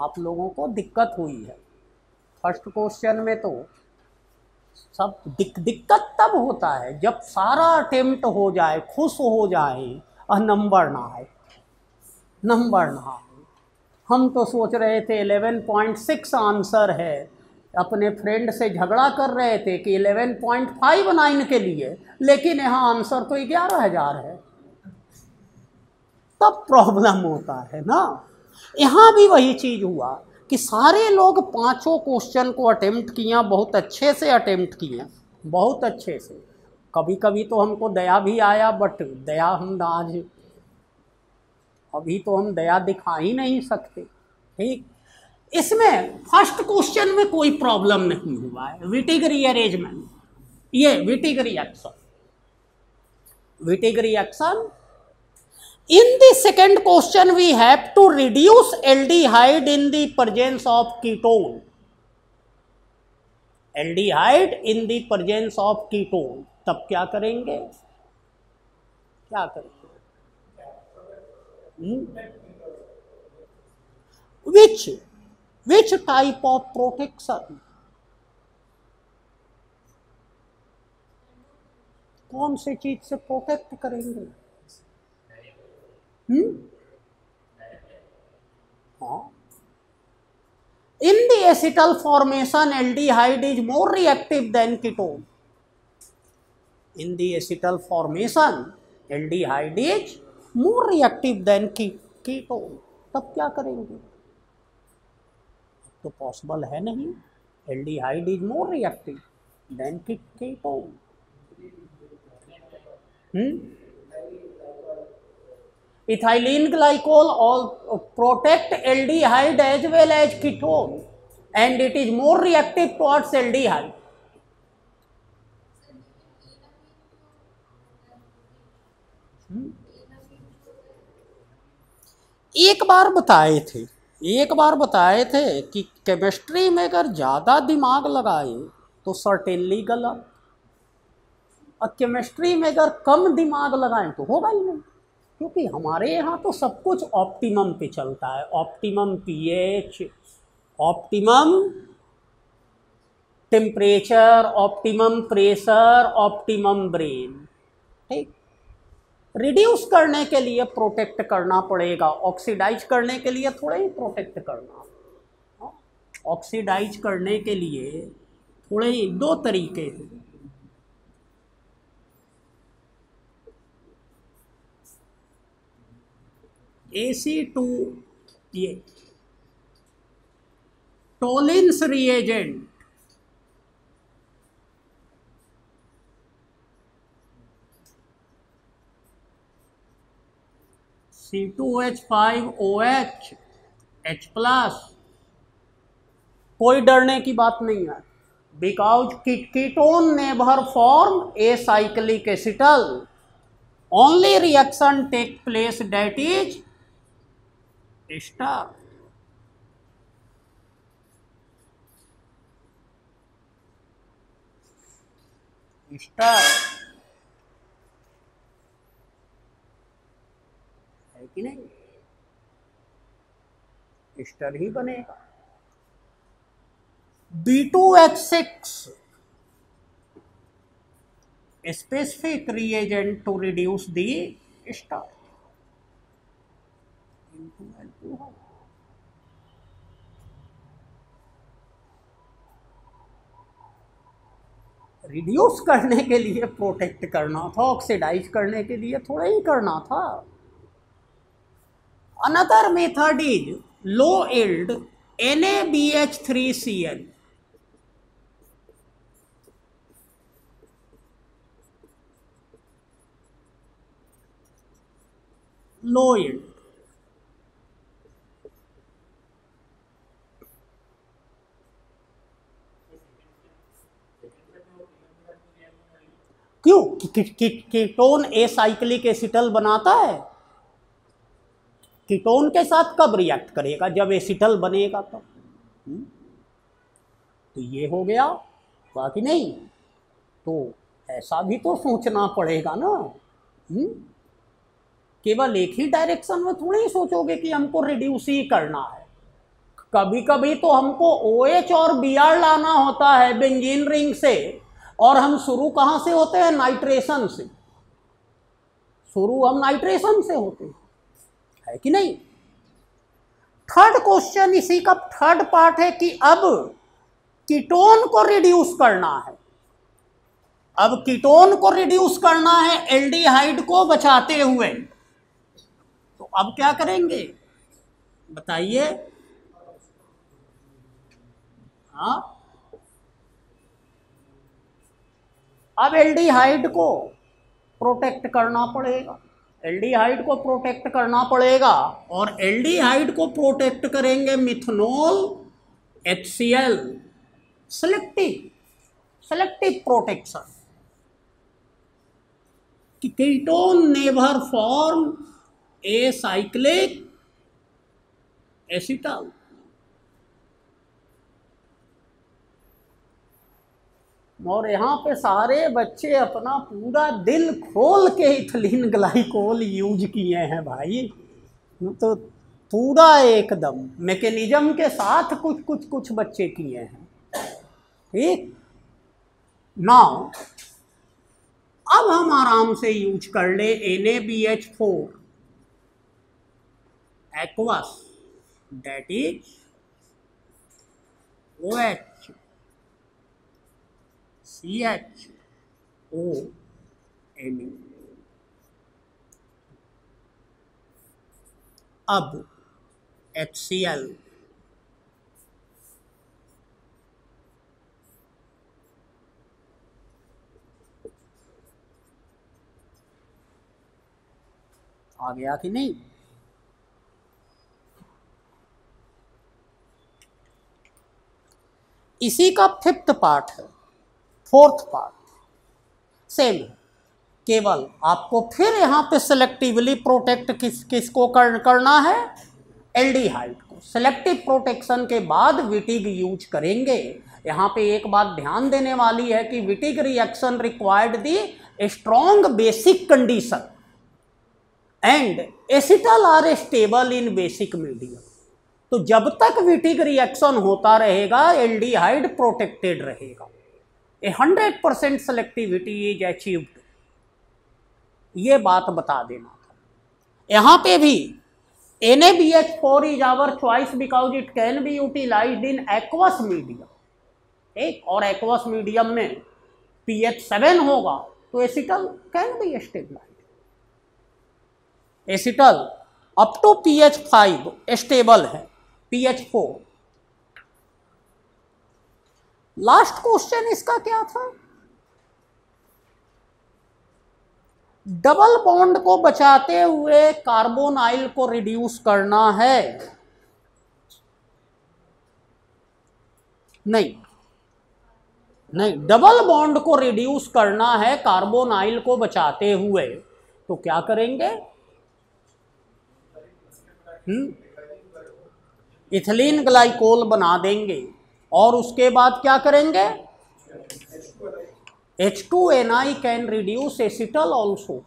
A: आप लोगों को दिक्कत हुई है फर्स्ट क्वेश्चन में तो सब दिक, दिक्कत तब होता है जब सारा अटेम्प्ट हो जाए खुश हो जाए और नंबर ना आए नंबर ना आए हम तो सोच रहे थे 11.6 आंसर है अपने फ्रेंड से झगड़ा कर रहे थे कि 11.59 के लिए लेकिन यहाँ आंसर तो ग्यारह हजार है तब प्रॉब्लम होता है ना यहाँ भी वही चीज़ हुआ कि सारे लोग पांचों क्वेश्चन को अटेम्प्ट किया बहुत अच्छे से अटेम्प्ट किए बहुत अच्छे से कभी कभी तो हमको दया भी आया बट दया हम आज अभी तो हम दया दिखा ही नहीं सकते ठीक इसमें फर्स्ट क्वेश्चन में कोई प्रॉब्लम नहीं हुआ है विटिगरी अरेंजमेंट ये विटिगरी action विटिगरी action in the second question we have to reduce aldehyde in the presence of ketone aldehyde in the presence of ketone तब क्या करेंगे क्या करेंगे
B: which
A: which type of protection कौन से चीज से protect करेंगे हम्म हाँ in the acetal formation aldehyde is more reactive than ketone in the acetal formation hyde is more reactive than की कीटो तब क्या करेंगे तो पॉसिबल है नहीं aldehyde is more reactive than की keto ethylene glycol all protect aldehyde as well as ketone and it is more reactive towards aldehyde एक बार बताए थे एक बार बताए थे कि केमिस्ट्री में अगर ज़्यादा दिमाग लगाए तो सर्टेनली गलत और केमिस्ट्री में अगर कम दिमाग लगाएं तो होगा ही नहीं क्योंकि हमारे यहाँ तो सब कुछ ऑप्टिमम पे चलता है optimum pH optimum temperature optimum pressure optimum brain ठीक रिड्यूस करने के लिए प्रोटेक्ट करना पड़ेगा ऑक्सीडाइज करने के लिए थोड़े ही प्रोटेक्ट करना ऑक्सीडाइज करने के लिए थोड़े ही दो तरीके हैं ए टू ये Tollens reagent C two H five O H H plus कोई डरने की बात नहीं है because ketone never form a cyclic acetal only reaction take place that is star
B: star
A: कि नहीं स्टर ही बनेगा B two H six specific reagent to reduce the star reduce करने के लिए प्रोटेक्ट करना था ऑक्सीडाइज करने के लिए थोड़ा ही करना था Another method is low yield NaBH3Cl. Low yield. क्यों कीटोन एसाइक्लिक एसिटल बनाता है कीटोन तो के साथ कब रिएक्ट करेगा जब एसिटल बनेगा तब तो, हम्म? तो ये हो गया बाकी नहीं तो ऐसा भी तो सोचना पड़ेगा ना हम्म? केवल एक ही डायरेक्शन में थोड़ी ही सोचोगे कि हमको रिड्यूस ही करना है कभी कभी तो हमको ओ OH और बी लाना होता है बेंजीन रिंग से और हम शुरू कहाँ से होते हैं नाइट्रेशन से शुरू हम नाइट्रेशन से होते हैं है कि नहीं थर्ड क्वेश्चन इसी का थर्ड पार्ट है कि अब कीटोन को रिड्यूस करना है अब कीटोन को रिड्यूस करना है एल्डिहाइड को बचाते हुए तो अब क्या करेंगे बताइए हाँ अब एल्डिहाइड को प्रोटेक्ट करना पड़ेगा एल्डिहाइड को प्रोटेक्ट करना पड़ेगा और एल्डिहाइड को प्रोटेक्ट करेंगे methanol H C L selective selective protection ketone never form a cyclic acetal और यहाँ पे सारे बच्चे अपना पूरा दिल खोल के इथलिन ग्लाइकोल यूज किए हैं भाई तो पूरा एकदम मैकेनिज्म के साथ कुछ कुछ कुछ बच्चे किए हैं ठीक नाउ अब हम आराम से यूज कर ले N A B H four aqueous that is O H C H O N E अब एच सी एल आ गया कि नहीं इसी का फिफ्थ पार्ट है फोर्थ पार्ट सेम केवल आपको फिर यहाँ पे सिलेक्टिवली प्रोटेक्ट किस किसको कर, करना है एल्डिहाइड को सिलेक्टिव प्रोटेक्शन के बाद विटिग यूज करेंगे यहाँ पे एक बात ध्यान देने वाली है कि Wittig reaction required the strong basic condition and acetal are stable in basic medium तो जब तक विटिक रिएक्शन होता रहेगा एल्डिहाइड प्रोटेक्टेड रहेगा a hundred percent selectivity is achieved ये बात बता देना था यहाँ पे भी N A B H four is our choice because it can be utilise in aqueous medium एक और एक्वस मीडियम में पी एच सेवन होगा तो acetal can be stabilise acetal up to P H five stable है P H four last question इसका क्या था double bond को बचाते हुए कार्बोन आइल को रिड्यूस करना है नहीं नहीं डबल बॉन्ड को रिड्यूस करना है कार्बोन आइल को बचाते हुए तो क्या करेंगे इथिलीन हम्म? ग्लाइकोल बना देंगे और उसके बाद क्या करेंगे H two N I can reduce acetal also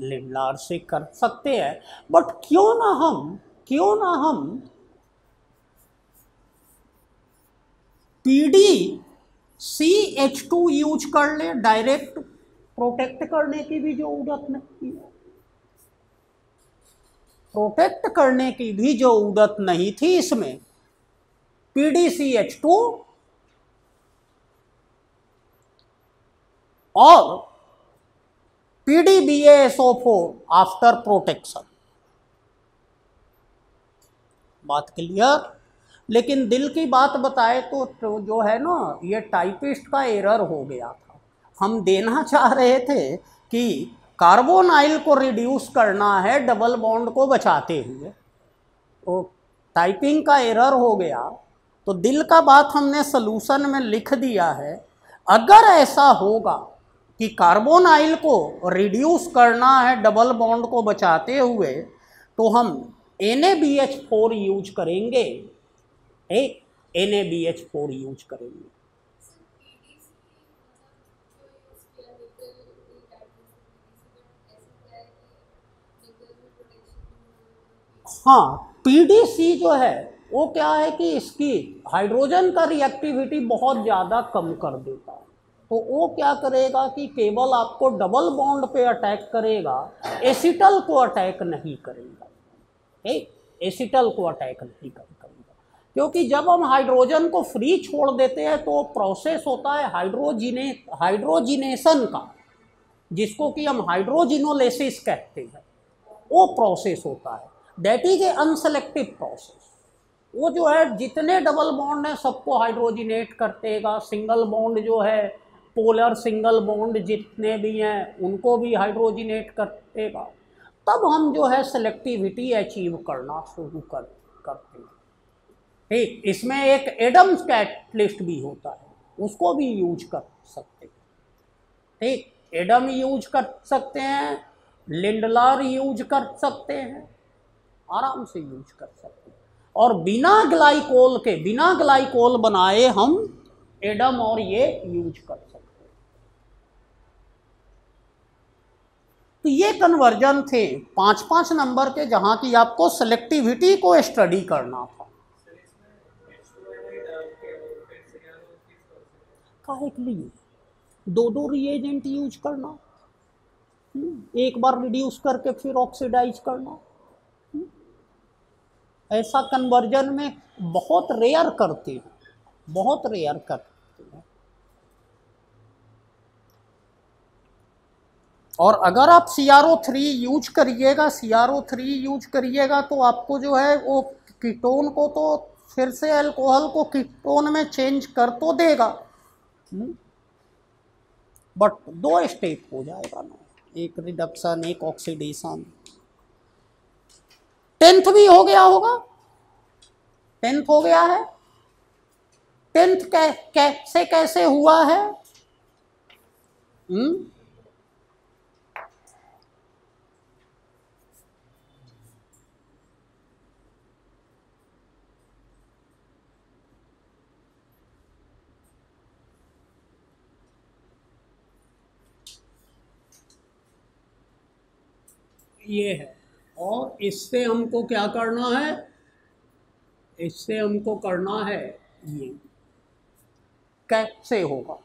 A: Lindlar से कर सकते हैं बट क्यों ना हम क्यों ना हम PD C H two use कर ले डायरेक्ट प्रोटेक्ट करने की भी जरूरत नहीं है प्रोटेक्ट करने की भी जो उदत नहीं थी इसमें पीडीसीएच टू और फोर आफ्टर प्रोटेक्शन बात क्लियर लेकिन दिल की बात बताए तो, तो जो है ना ये टाइपिस्ट का एरर हो गया था हम देना चाह रहे थे कि कार्बोनाइल को रिड्यूस करना है डबल बॉन्ड को बचाते हुए तो टाइपिंग का एरर हो गया तो दिल का बात हमने सोलूशन में लिख दिया है अगर ऐसा होगा कि कार्बोनाइल को रिड्यूस करना है डबल बॉन्ड को बचाते हुए तो हम एन फोर यूज करेंगे ए एन यूज करेंगे हाँ पीडीसी जो है वो क्या है कि इसकी हाइड्रोजन का रिएक्टिविटी बहुत ज़्यादा कम कर देता है तो वो क्या करेगा कि केवल आपको डबल बॉन्ड पे अटैक करेगा एसिटल को अटैक नहीं करेगा ठीक एसिटल को अटैक नहीं करेगा क्योंकि जब हम हाइड्रोजन को फ्री छोड़ देते हैं तो प्रोसेस होता है हाइड्रोजिने हाइड्रोजिनेशन का जिसको कि हम हाइड्रोजिनोलेसिस कहते हैं वो प्रोसेस होता है that is a unselective process वो जो है जितने डबल बॉन्ड हैं सबको हाइड्रोजिनेट करतेगा सिंगल बॉन्ड जो है पोलर सिंगल बॉन्ड जितने भी हैं उनको भी हाइड्रोजिनेट करतेगा तब हम जो है सेलेक्टिविटी अचीव करना शुरू कर करते हैं ठीक इसमें एक एडम्स कैटलिस्ट भी होता है उसको भी यूज कर सकते हैं ठीक एडम यूज कर सकते हैं लिंडलार यूज कर सकते हैं आराम से यूज कर सकते हैं और बिना ग्लाइकोल के बिना ग्लाइकोल बनाए हम एडम और ये यूज कर सकते हैं तो ये कन्वर्जन थे पांच पांच नंबर के जहां की आपको सिलेक्टिविटी को स्टडी करना था लिए दो दो रिएजेंट यूज करना हम्म, एक बार रिड्यूस करके फिर ऑक्सीडाइज करना ऐसा कन्वर्जन में बहुत रेयर करते हैं बहुत रेयर करते हैं और अगर आप C R O three use करिएगा C R O three use करिएगा तो आपको जो है वो कीटोन को तो फिर से अल्कोहल को कीटोन में चेंज कर तो देगा बट हम्म। दो स्टेप हो जाएगा ना एक रिडक्शन एक ऑक्सीडेशन टेंथ भी हो गया होगा टेंथ हो गया है टेंथ कै, कैसे कैसे हुआ है हुँ?
B: हम्म? ये
A: है और इससे हमको क्या करना है इससे हमको करना है ये कैसे होगा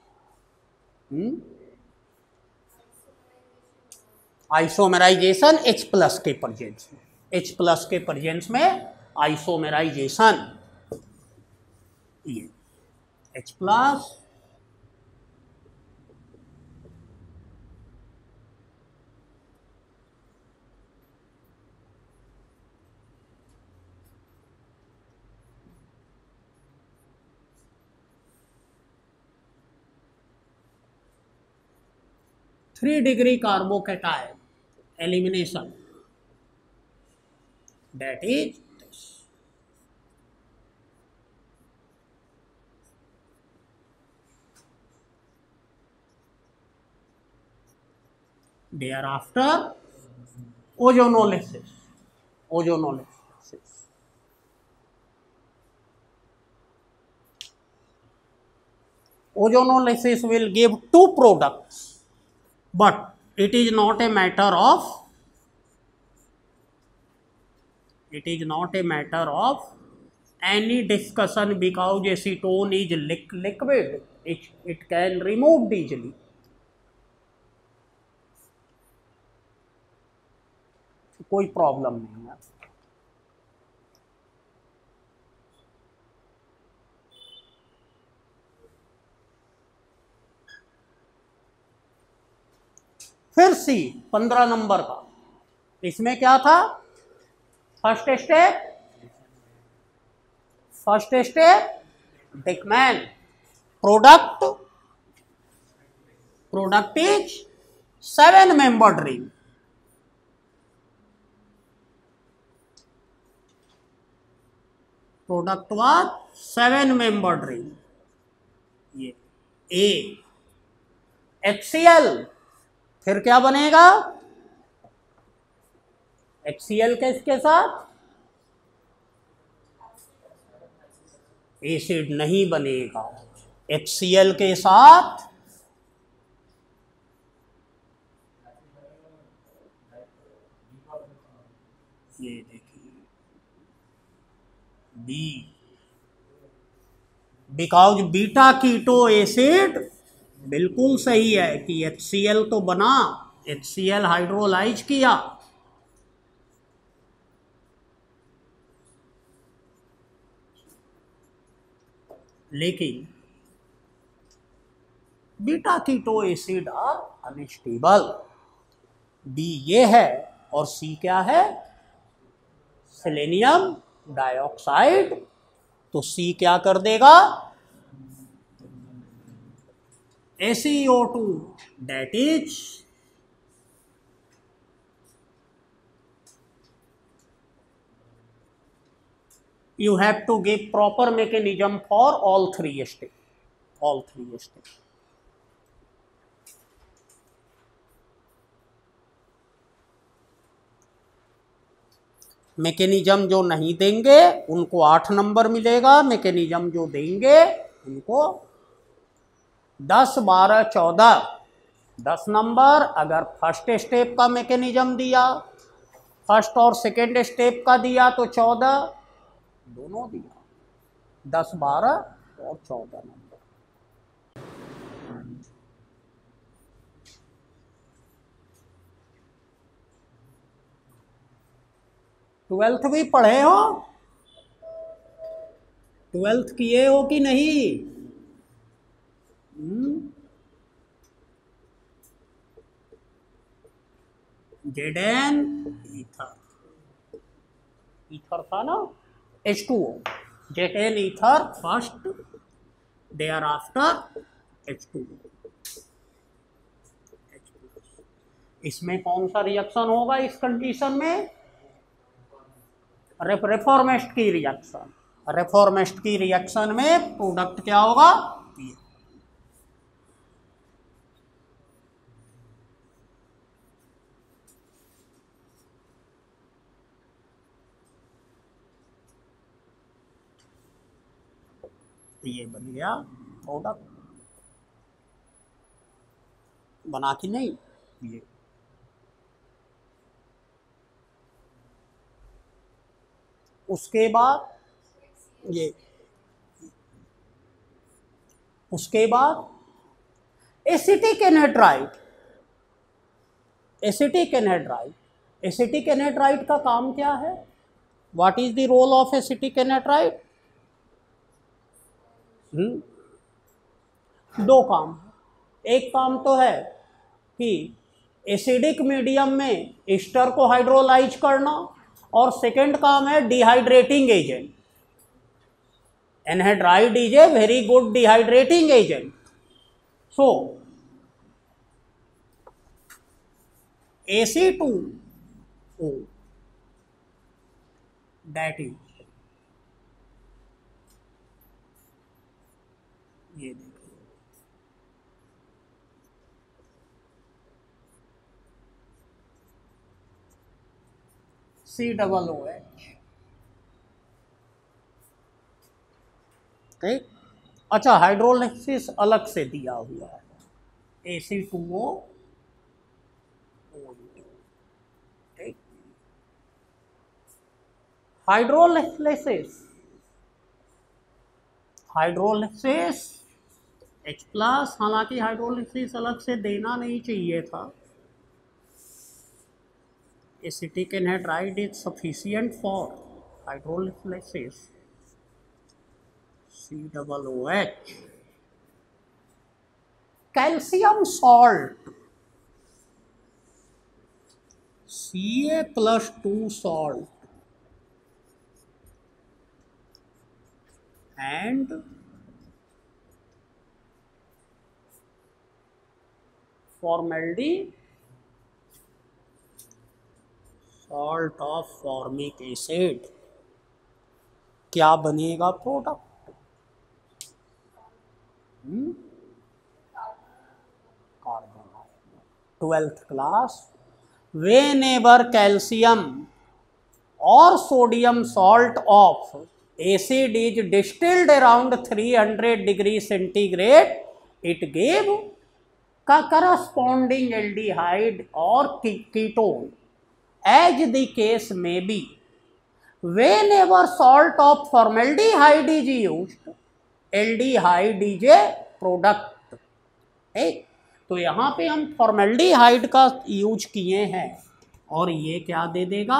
A: आइसोमेराइजेशन हम्म? H प्लस के प्रजेंस में H प्लस के प्रजेंस में आइसोमेराइजेशन ये H plus 3 degree carbocation elimination. That is this. Thereafter, ozonolysis. Ozonolysis. Ozonolysis will give two products. but it is not a matter of it is not a matter of any discussion because acetone is li liquid it, it can remove easily कोई problem नहीं है फिर सी पंद्रह number का इसमें क्या था first step first step Dieckmann product product is seven member dream product was seven member dream ये ए एक्सीएल फिर क्या बनेगा एच सी एल के इसके साथ एसिड नहीं बनेगा एच सी एल के साथ
B: ये देखिए बी
A: बिकॉज बीटा कीटो एसिड बिल्कुल सही है कि एच तो बना एच हाइड्रोलाइज किया लेकिन beta keto acid are unstable बी ये है और सी क्या है सेलेनियम डाइऑक्साइड तो सी क्या कर देगा SeO2 that is you have to give proper mechanism for all three steps all three steps mechanism जो नहीं देंगे उनको आठ नंबर मिलेगा मैकेनिज्म जो देंगे उनको दस बारह चौदह दस नंबर अगर फर्स्ट स्टेप का मैकेनिज्म दिया फर्स्ट और सेकेंड स्टेप का दिया तो चौदह दोनों दिया दस बारह और चौदह नंबर ट्वेल्थ भी पढ़े हो ट्वेल्थ किए हो कि नहीं जेड एन ईथर ईथर था ना H two O Z N ether first they are after H two इसमें कौन सा रिएक्शन होगा इस कंडीशन में रेफॉर्मेस्ट की रिएक्शन रेफॉर्मेस्ट की रिएक्शन में प्रोडक्ट क्या होगा तो ये बन गया प्रोडक्ट बना कि नहीं ये उसके बाद ये उसके बाद acetic anhydride acetic anhydride acetic anhydride का काम क्या है what is the role of acetic anhydride हुँ? हम्म। दो काम एक काम तो है कि एसिडिक मीडियम में एस्टर को हाइड्रोलाइज करना और सेकंड काम है dehydrating agent anhydride is a very good dehydrating agent so AC two O that is C double O H ठीक अच्छा हाइड्रोलिस अलग से दिया हुआ है ए सी टू ओ ठीक हाइड्रोलिस एच प्लस हालांकि हाइड्रोलिक्सिस अलग से देना नहीं चाहिए था Acetic anhydride is sufficient for hydrolysis O H, Calcium salt Ca plus 2 salt and formaldehyde salt of formic acid क्या बनेगा प्रोडक्ट कार्बन हम्म? ट्वेल्थ क्लास वे नेबर कैल्शियम और sodium salt of acid is distilled around 300 degree centigrade it gave का corresponding aldehyde और ketone as the case may be when ever salt of formality salt of use L D aldehyde is a product एक तो यहाँ पे हम हाइड का use किए हैं और ये क्या दे देगा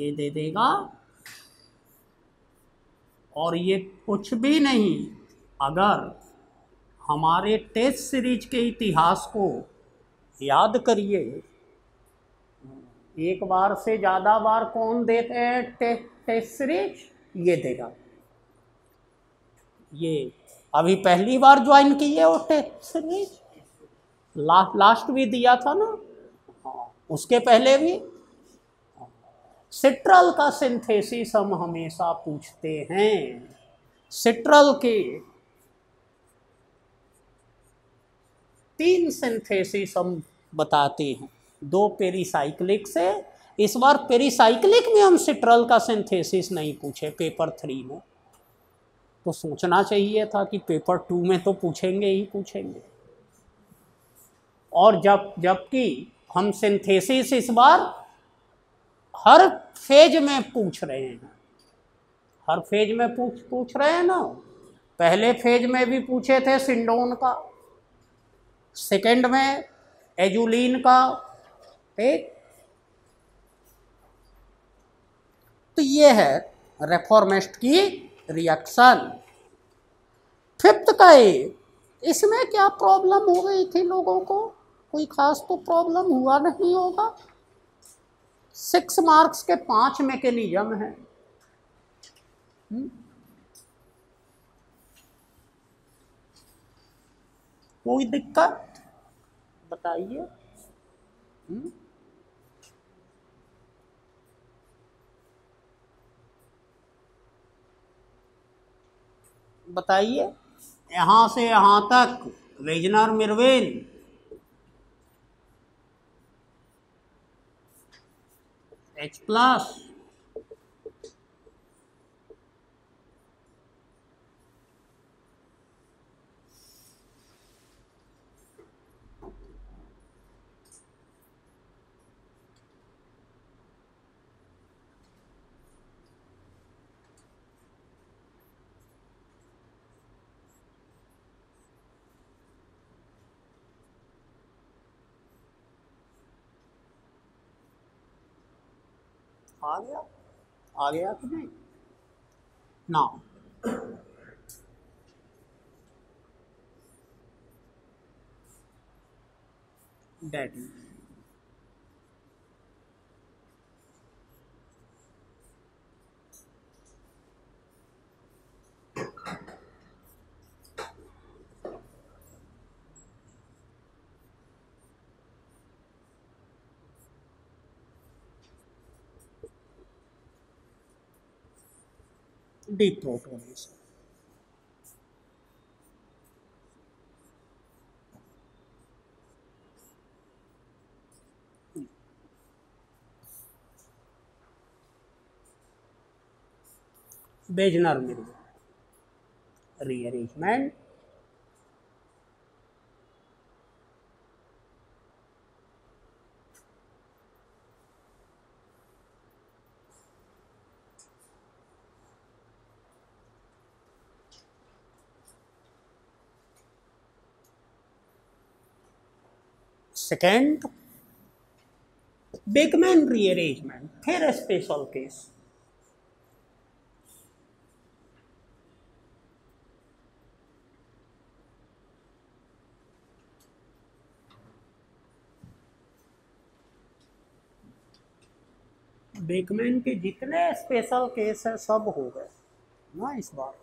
A: ये दे देगा और ये कुछ भी नहीं अगर हमारे टेस्ट सीरीज के इतिहास को याद करिए एक बार से ज़्यादा बार कौन देते हैं टे, ये देगा ये अभी पहली बार ज्वाइन की है और तीसरे लास्ट लास्ट भी दिया था ना हाँ, उसके पहले भी सिट्रल का सिंथेसिस हम हमेशा पूछते हैं सिट्रल के तीन सिंथेसिस हम बताते हैं दो पेरीसाइक्लिक से इस बार पेरीसाइक्लिक में हम सिट्रल का सिंथेसिस नहीं पूछे पेपर थ्री में तो सोचना चाहिए था कि पेपर टू में तो पूछेंगे ही पूछेंगे और जब जबकि हम सिंथेसिस इस बार हर फेज में पूछ रहे हैं हर फेज में पूछ पूछ रहे हैं ना पहले फेज में भी पूछे थे सिंडोन का सेकंड में एजुलिन का पे तो ये है रेफॉर्मेस्ट की रिएक्शन फिफ्थ का ए इसमें क्या प्रॉब्लम हो गई थी लोगों को कोई खास तो प्रॉब्लम हुआ नहीं होगा सिक्स मार्क्स के पांच मैकेनिज्म है कोई दिक्कत बताइए हम्म। बताइए यहाँ से यहाँ तक वेजनर मिर्वेन एच प्लस आ गया आ गया कि नहीं ना डैडी deprotonation. Bejnar mirror rearrangement second Beckmann rearrangement फिर स्पेशल केस बेकमैन के जितने स्पेशल केस है सब हो गए ना इस बार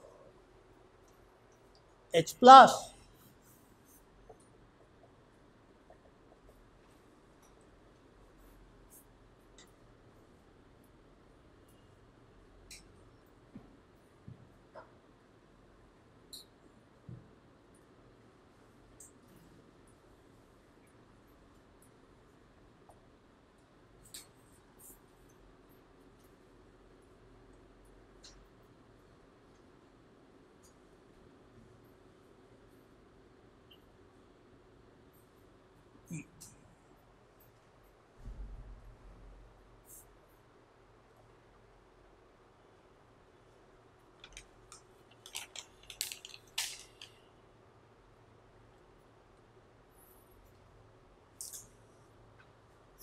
A: एच प्लस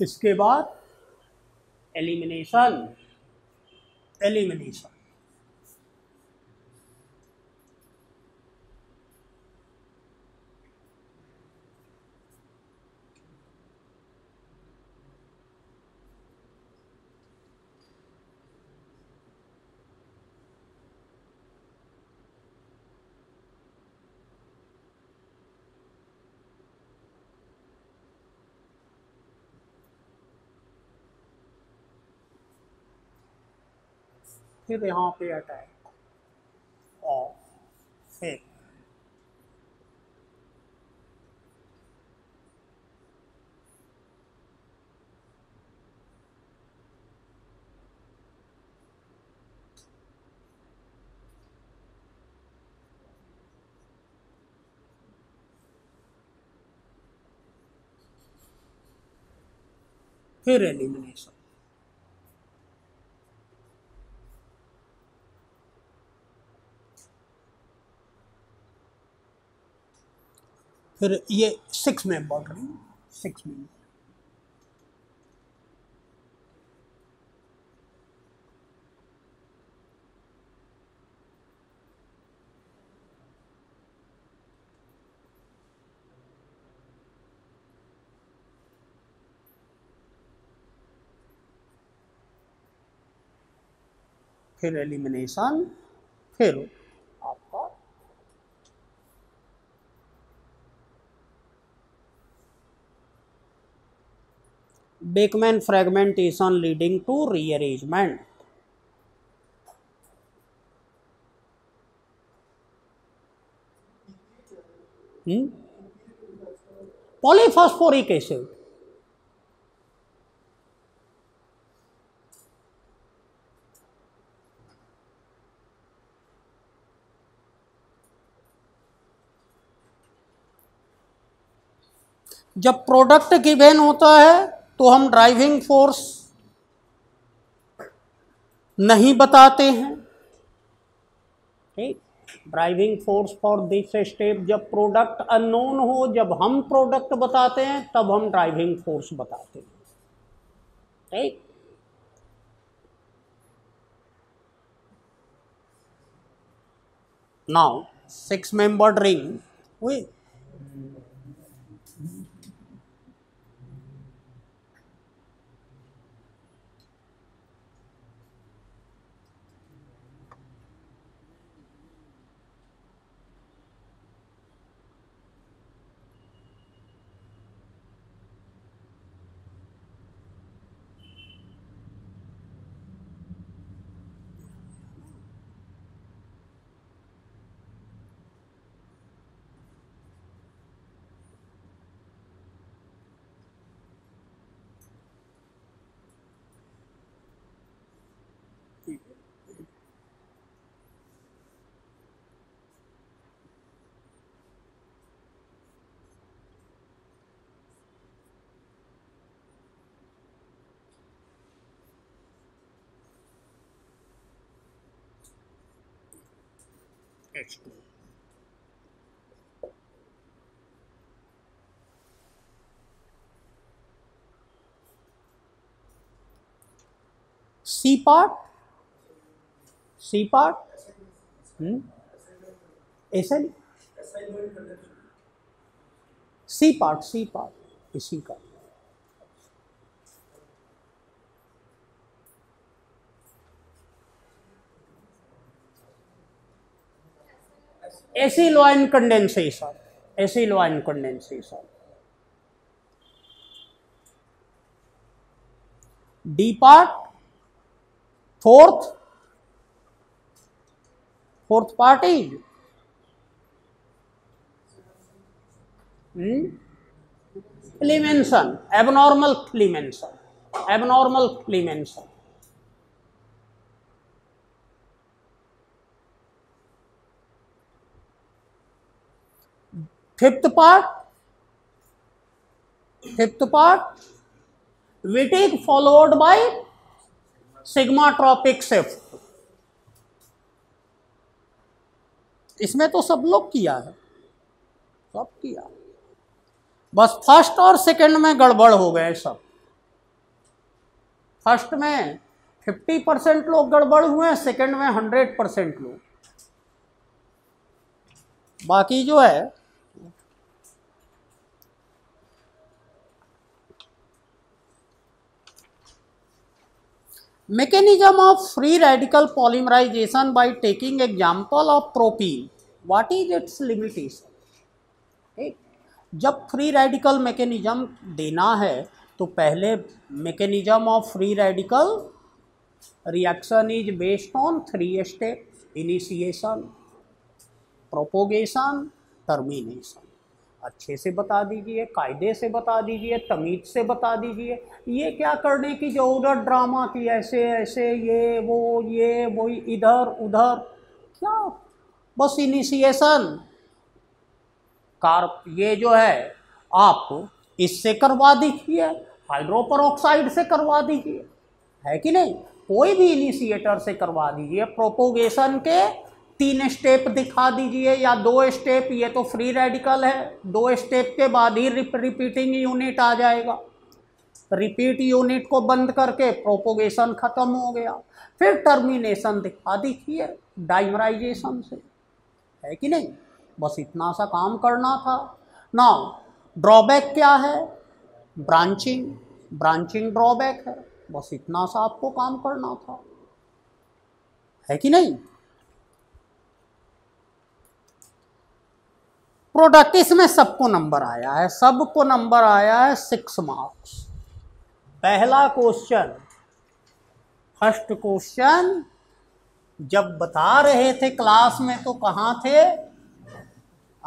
A: इसके बाद एलिमिनेशन एलिमिनेशन
B: फिर यहाँ पे अटैक ऑफ फेक
A: फिर एलिमिनेशन फिर ये सिक्स में बॉर्डर सिक्स में फिर एलिमिनेशन फिर Beckmann fragmentation leading to rearrangement polyphosphoric acid जब प्रोडक्ट गिवेन होता है तो हम ड्राइविंग फोर्स नहीं बताते हैं ठीक driving force for this step जब प्रोडक्ट अनोन हो जब हम प्रोडक्ट बताते हैं तब हम ड्राइविंग फोर्स बताते हैं ठीक नाउ सिक्स मेंबर रिंग हुई H two C part C part ऐसा नहीं सी पार्ट सी पार्ट इसी का acyloin condensation acyloin condensation D part fourth fourth part is Clemmensen abnormal Clemmensen abnormal Clemmensen fifth part fifth part Wittig followed by sigmatropic shift इसमें तो सब लोग किया है सब किया बस फर्स्ट और सेकंड में गड़बड़ हो गए सब फर्स्ट में 50 परसेंट लोग गड़बड़ हुए हैं सेकेंड में 100 परसेंट लोग बाकी जो है mechanism of free radical polymerization by taking example of propene what is its limitation ठीक जब फ्री रेडिकल मैकेनिज्म देना है तो पहले mechanism of free radical reaction is based on three step initiation propagation termination अच्छे से बता दीजिए कायदे से बता दीजिए तमीज से बता दीजिए ये क्या करने की उधर ड्रामा की ऐसे ऐसे ये वो ये वो इधर उधर क्या बस इनिशिएशन कार ये जो है आप इससे करवा दीजिए हाइड्रोपरऑक्साइड से करवा दीजिए है कि नहीं कोई भी इनिशिएटर से करवा दीजिए प्रोपोगेशन के तीन स्टेप दिखा दीजिए या दो स्टेप ये तो फ्री रेडिकल है दो स्टेप के बाद ही रिप, रिपीटिंग यूनिट आ जाएगा रिपीट यूनिट को बंद करके प्रोपोगेशन खत्म हो गया फिर टर्मिनेशन दिखा दीजिए डाइमराइजेशन से है कि नहीं बस इतना सा काम करना था ना ड्रॉबैक क्या है ब्रांचिंग ब्रांचिंग ड्रॉबैक है बस इतना सा आपको काम करना था है कि नहीं प्रोडक्ट इसमें सबको नंबर आया है सबको नंबर आया है सिक्स मार्क्स पहला क्वेश्चन फर्स्ट क्वेश्चन जब बता रहे थे क्लास में तो कहाँ थे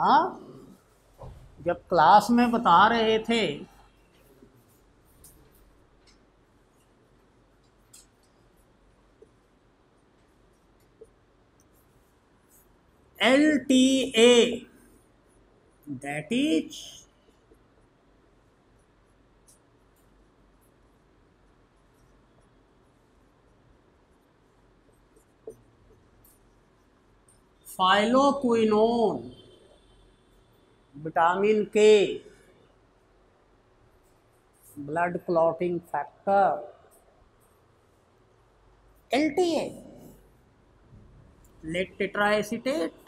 A: हाँ जब क्लास में बता रहे थे L T A that is phylloquinone vitamin K blood clotting factor L T A lead tetraacetate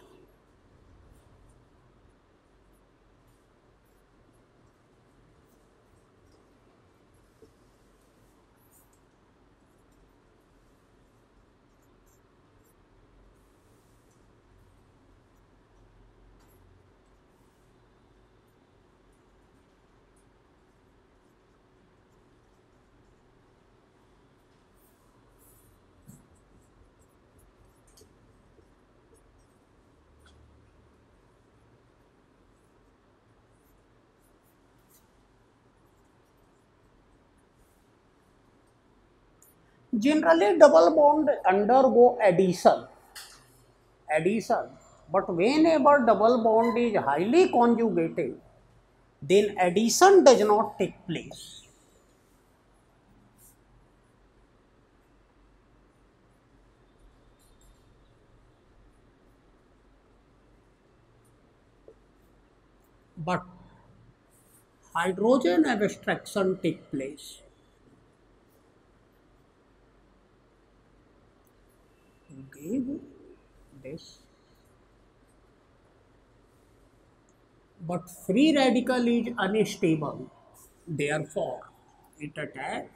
A: generally double bond undergo addition addition but whenever double bond is highly conjugated then addition does not take place but hydrogen abstraction take place big dish but free radical is unstable therefore it attack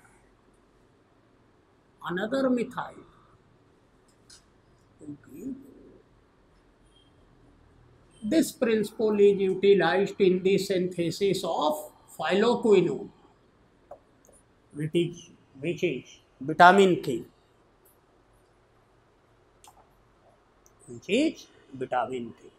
A: another methyl okay. this principle is utilized in the synthesis of phyloquinone which is, which is vitamin K which is vitamin D.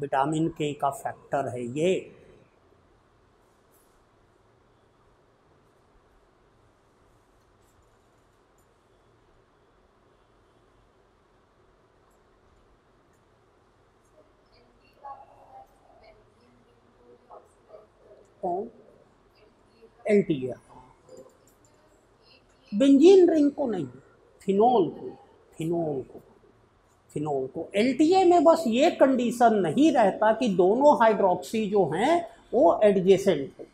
A: Vitamin K का factor है ये एल्टीयर benzene ring को नहीं phenol को phenol को phenol को L में बस ये कंडीशन नहीं रहता कि दोनों हाइड्रोक्सी जो हैं वो एडजेसेंट हो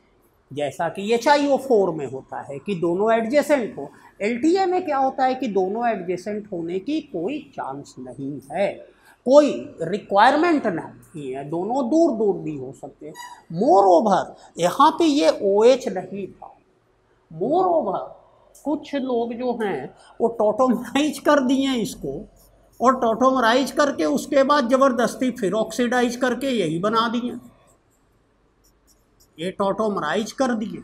A: जैसा कि एच आई ओ फोर में होता है कि दोनों एडजेसेंट हो एल में क्या होता है कि दोनों एडजेसेंट होने की कोई चांस नहीं है कोई रिक्वायरमेंट नहीं है दोनों दूर दूर भी हो सकते हैं मोर ओवर यहाँ पे ये ओ OH नहीं था मोर ओवर कुछ लोग जो हैं वो टोटोमराइज कर दिए इसको और टोटोमराइज करके उसके बाद ज़बरदस्ती फिर ऑक्सीडाइज करके यही बना दिए ये टोटोमराइज कर दिए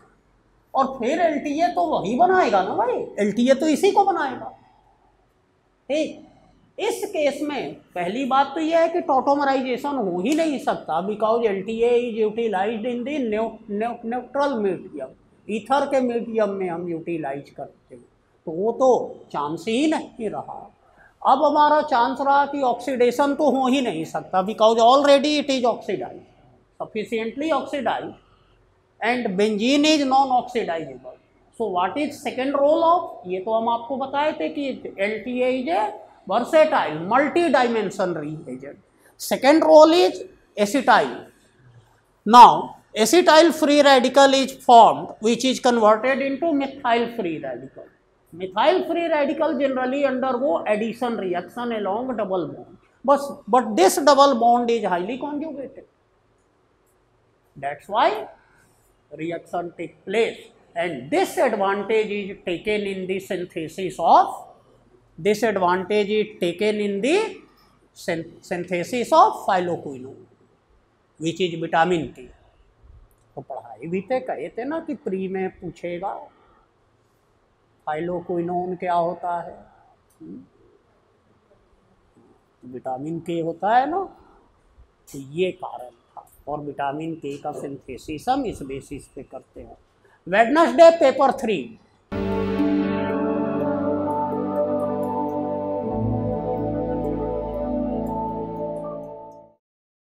A: और फिर एल तो वही बनाएगा ना भाई एल तो इसी को बनाएगा ठीक इस केस में पहली बात तो यह है कि टोटोमराइजेशन हो ही नहीं सकता because L T as utilise in the neutral medium ether के मीडियम में हम यूटिलाइज करते हैं तो वो तो चांस ही नहीं रहा अब हमारा चांस रहा कि ऑक्सीडेशन तो हो ही नहीं सकता because already it is oxidise sufficiently oxidise and benzene is non oxidisable so what is second role of ये तो हम आपको बताए थे कि L T is a versatile, multi-dimensional reagent. Second role is acetyl. Now, acetyl free radical is formed which is converted into methyl free radical. Methyl free radical generally undergo addition reaction along double bond. But, but this double bond is highly conjugated. That's why reaction takes place and this advantage is taken in the synthesis of disadvantage advantage is taken in the synthesis of phyloquinone, which is तो पढ़ाई भी थे तो कहे थे ना कि pre में पूछेगा फाइलोक्विनोन क्या होता है विटामिन हम्म। के होता है ना तो ये कारण था और विटामिन के का सिंथेसिस हम इस बेसिस पे करते हैं वेडनेसडे पेपर थ्री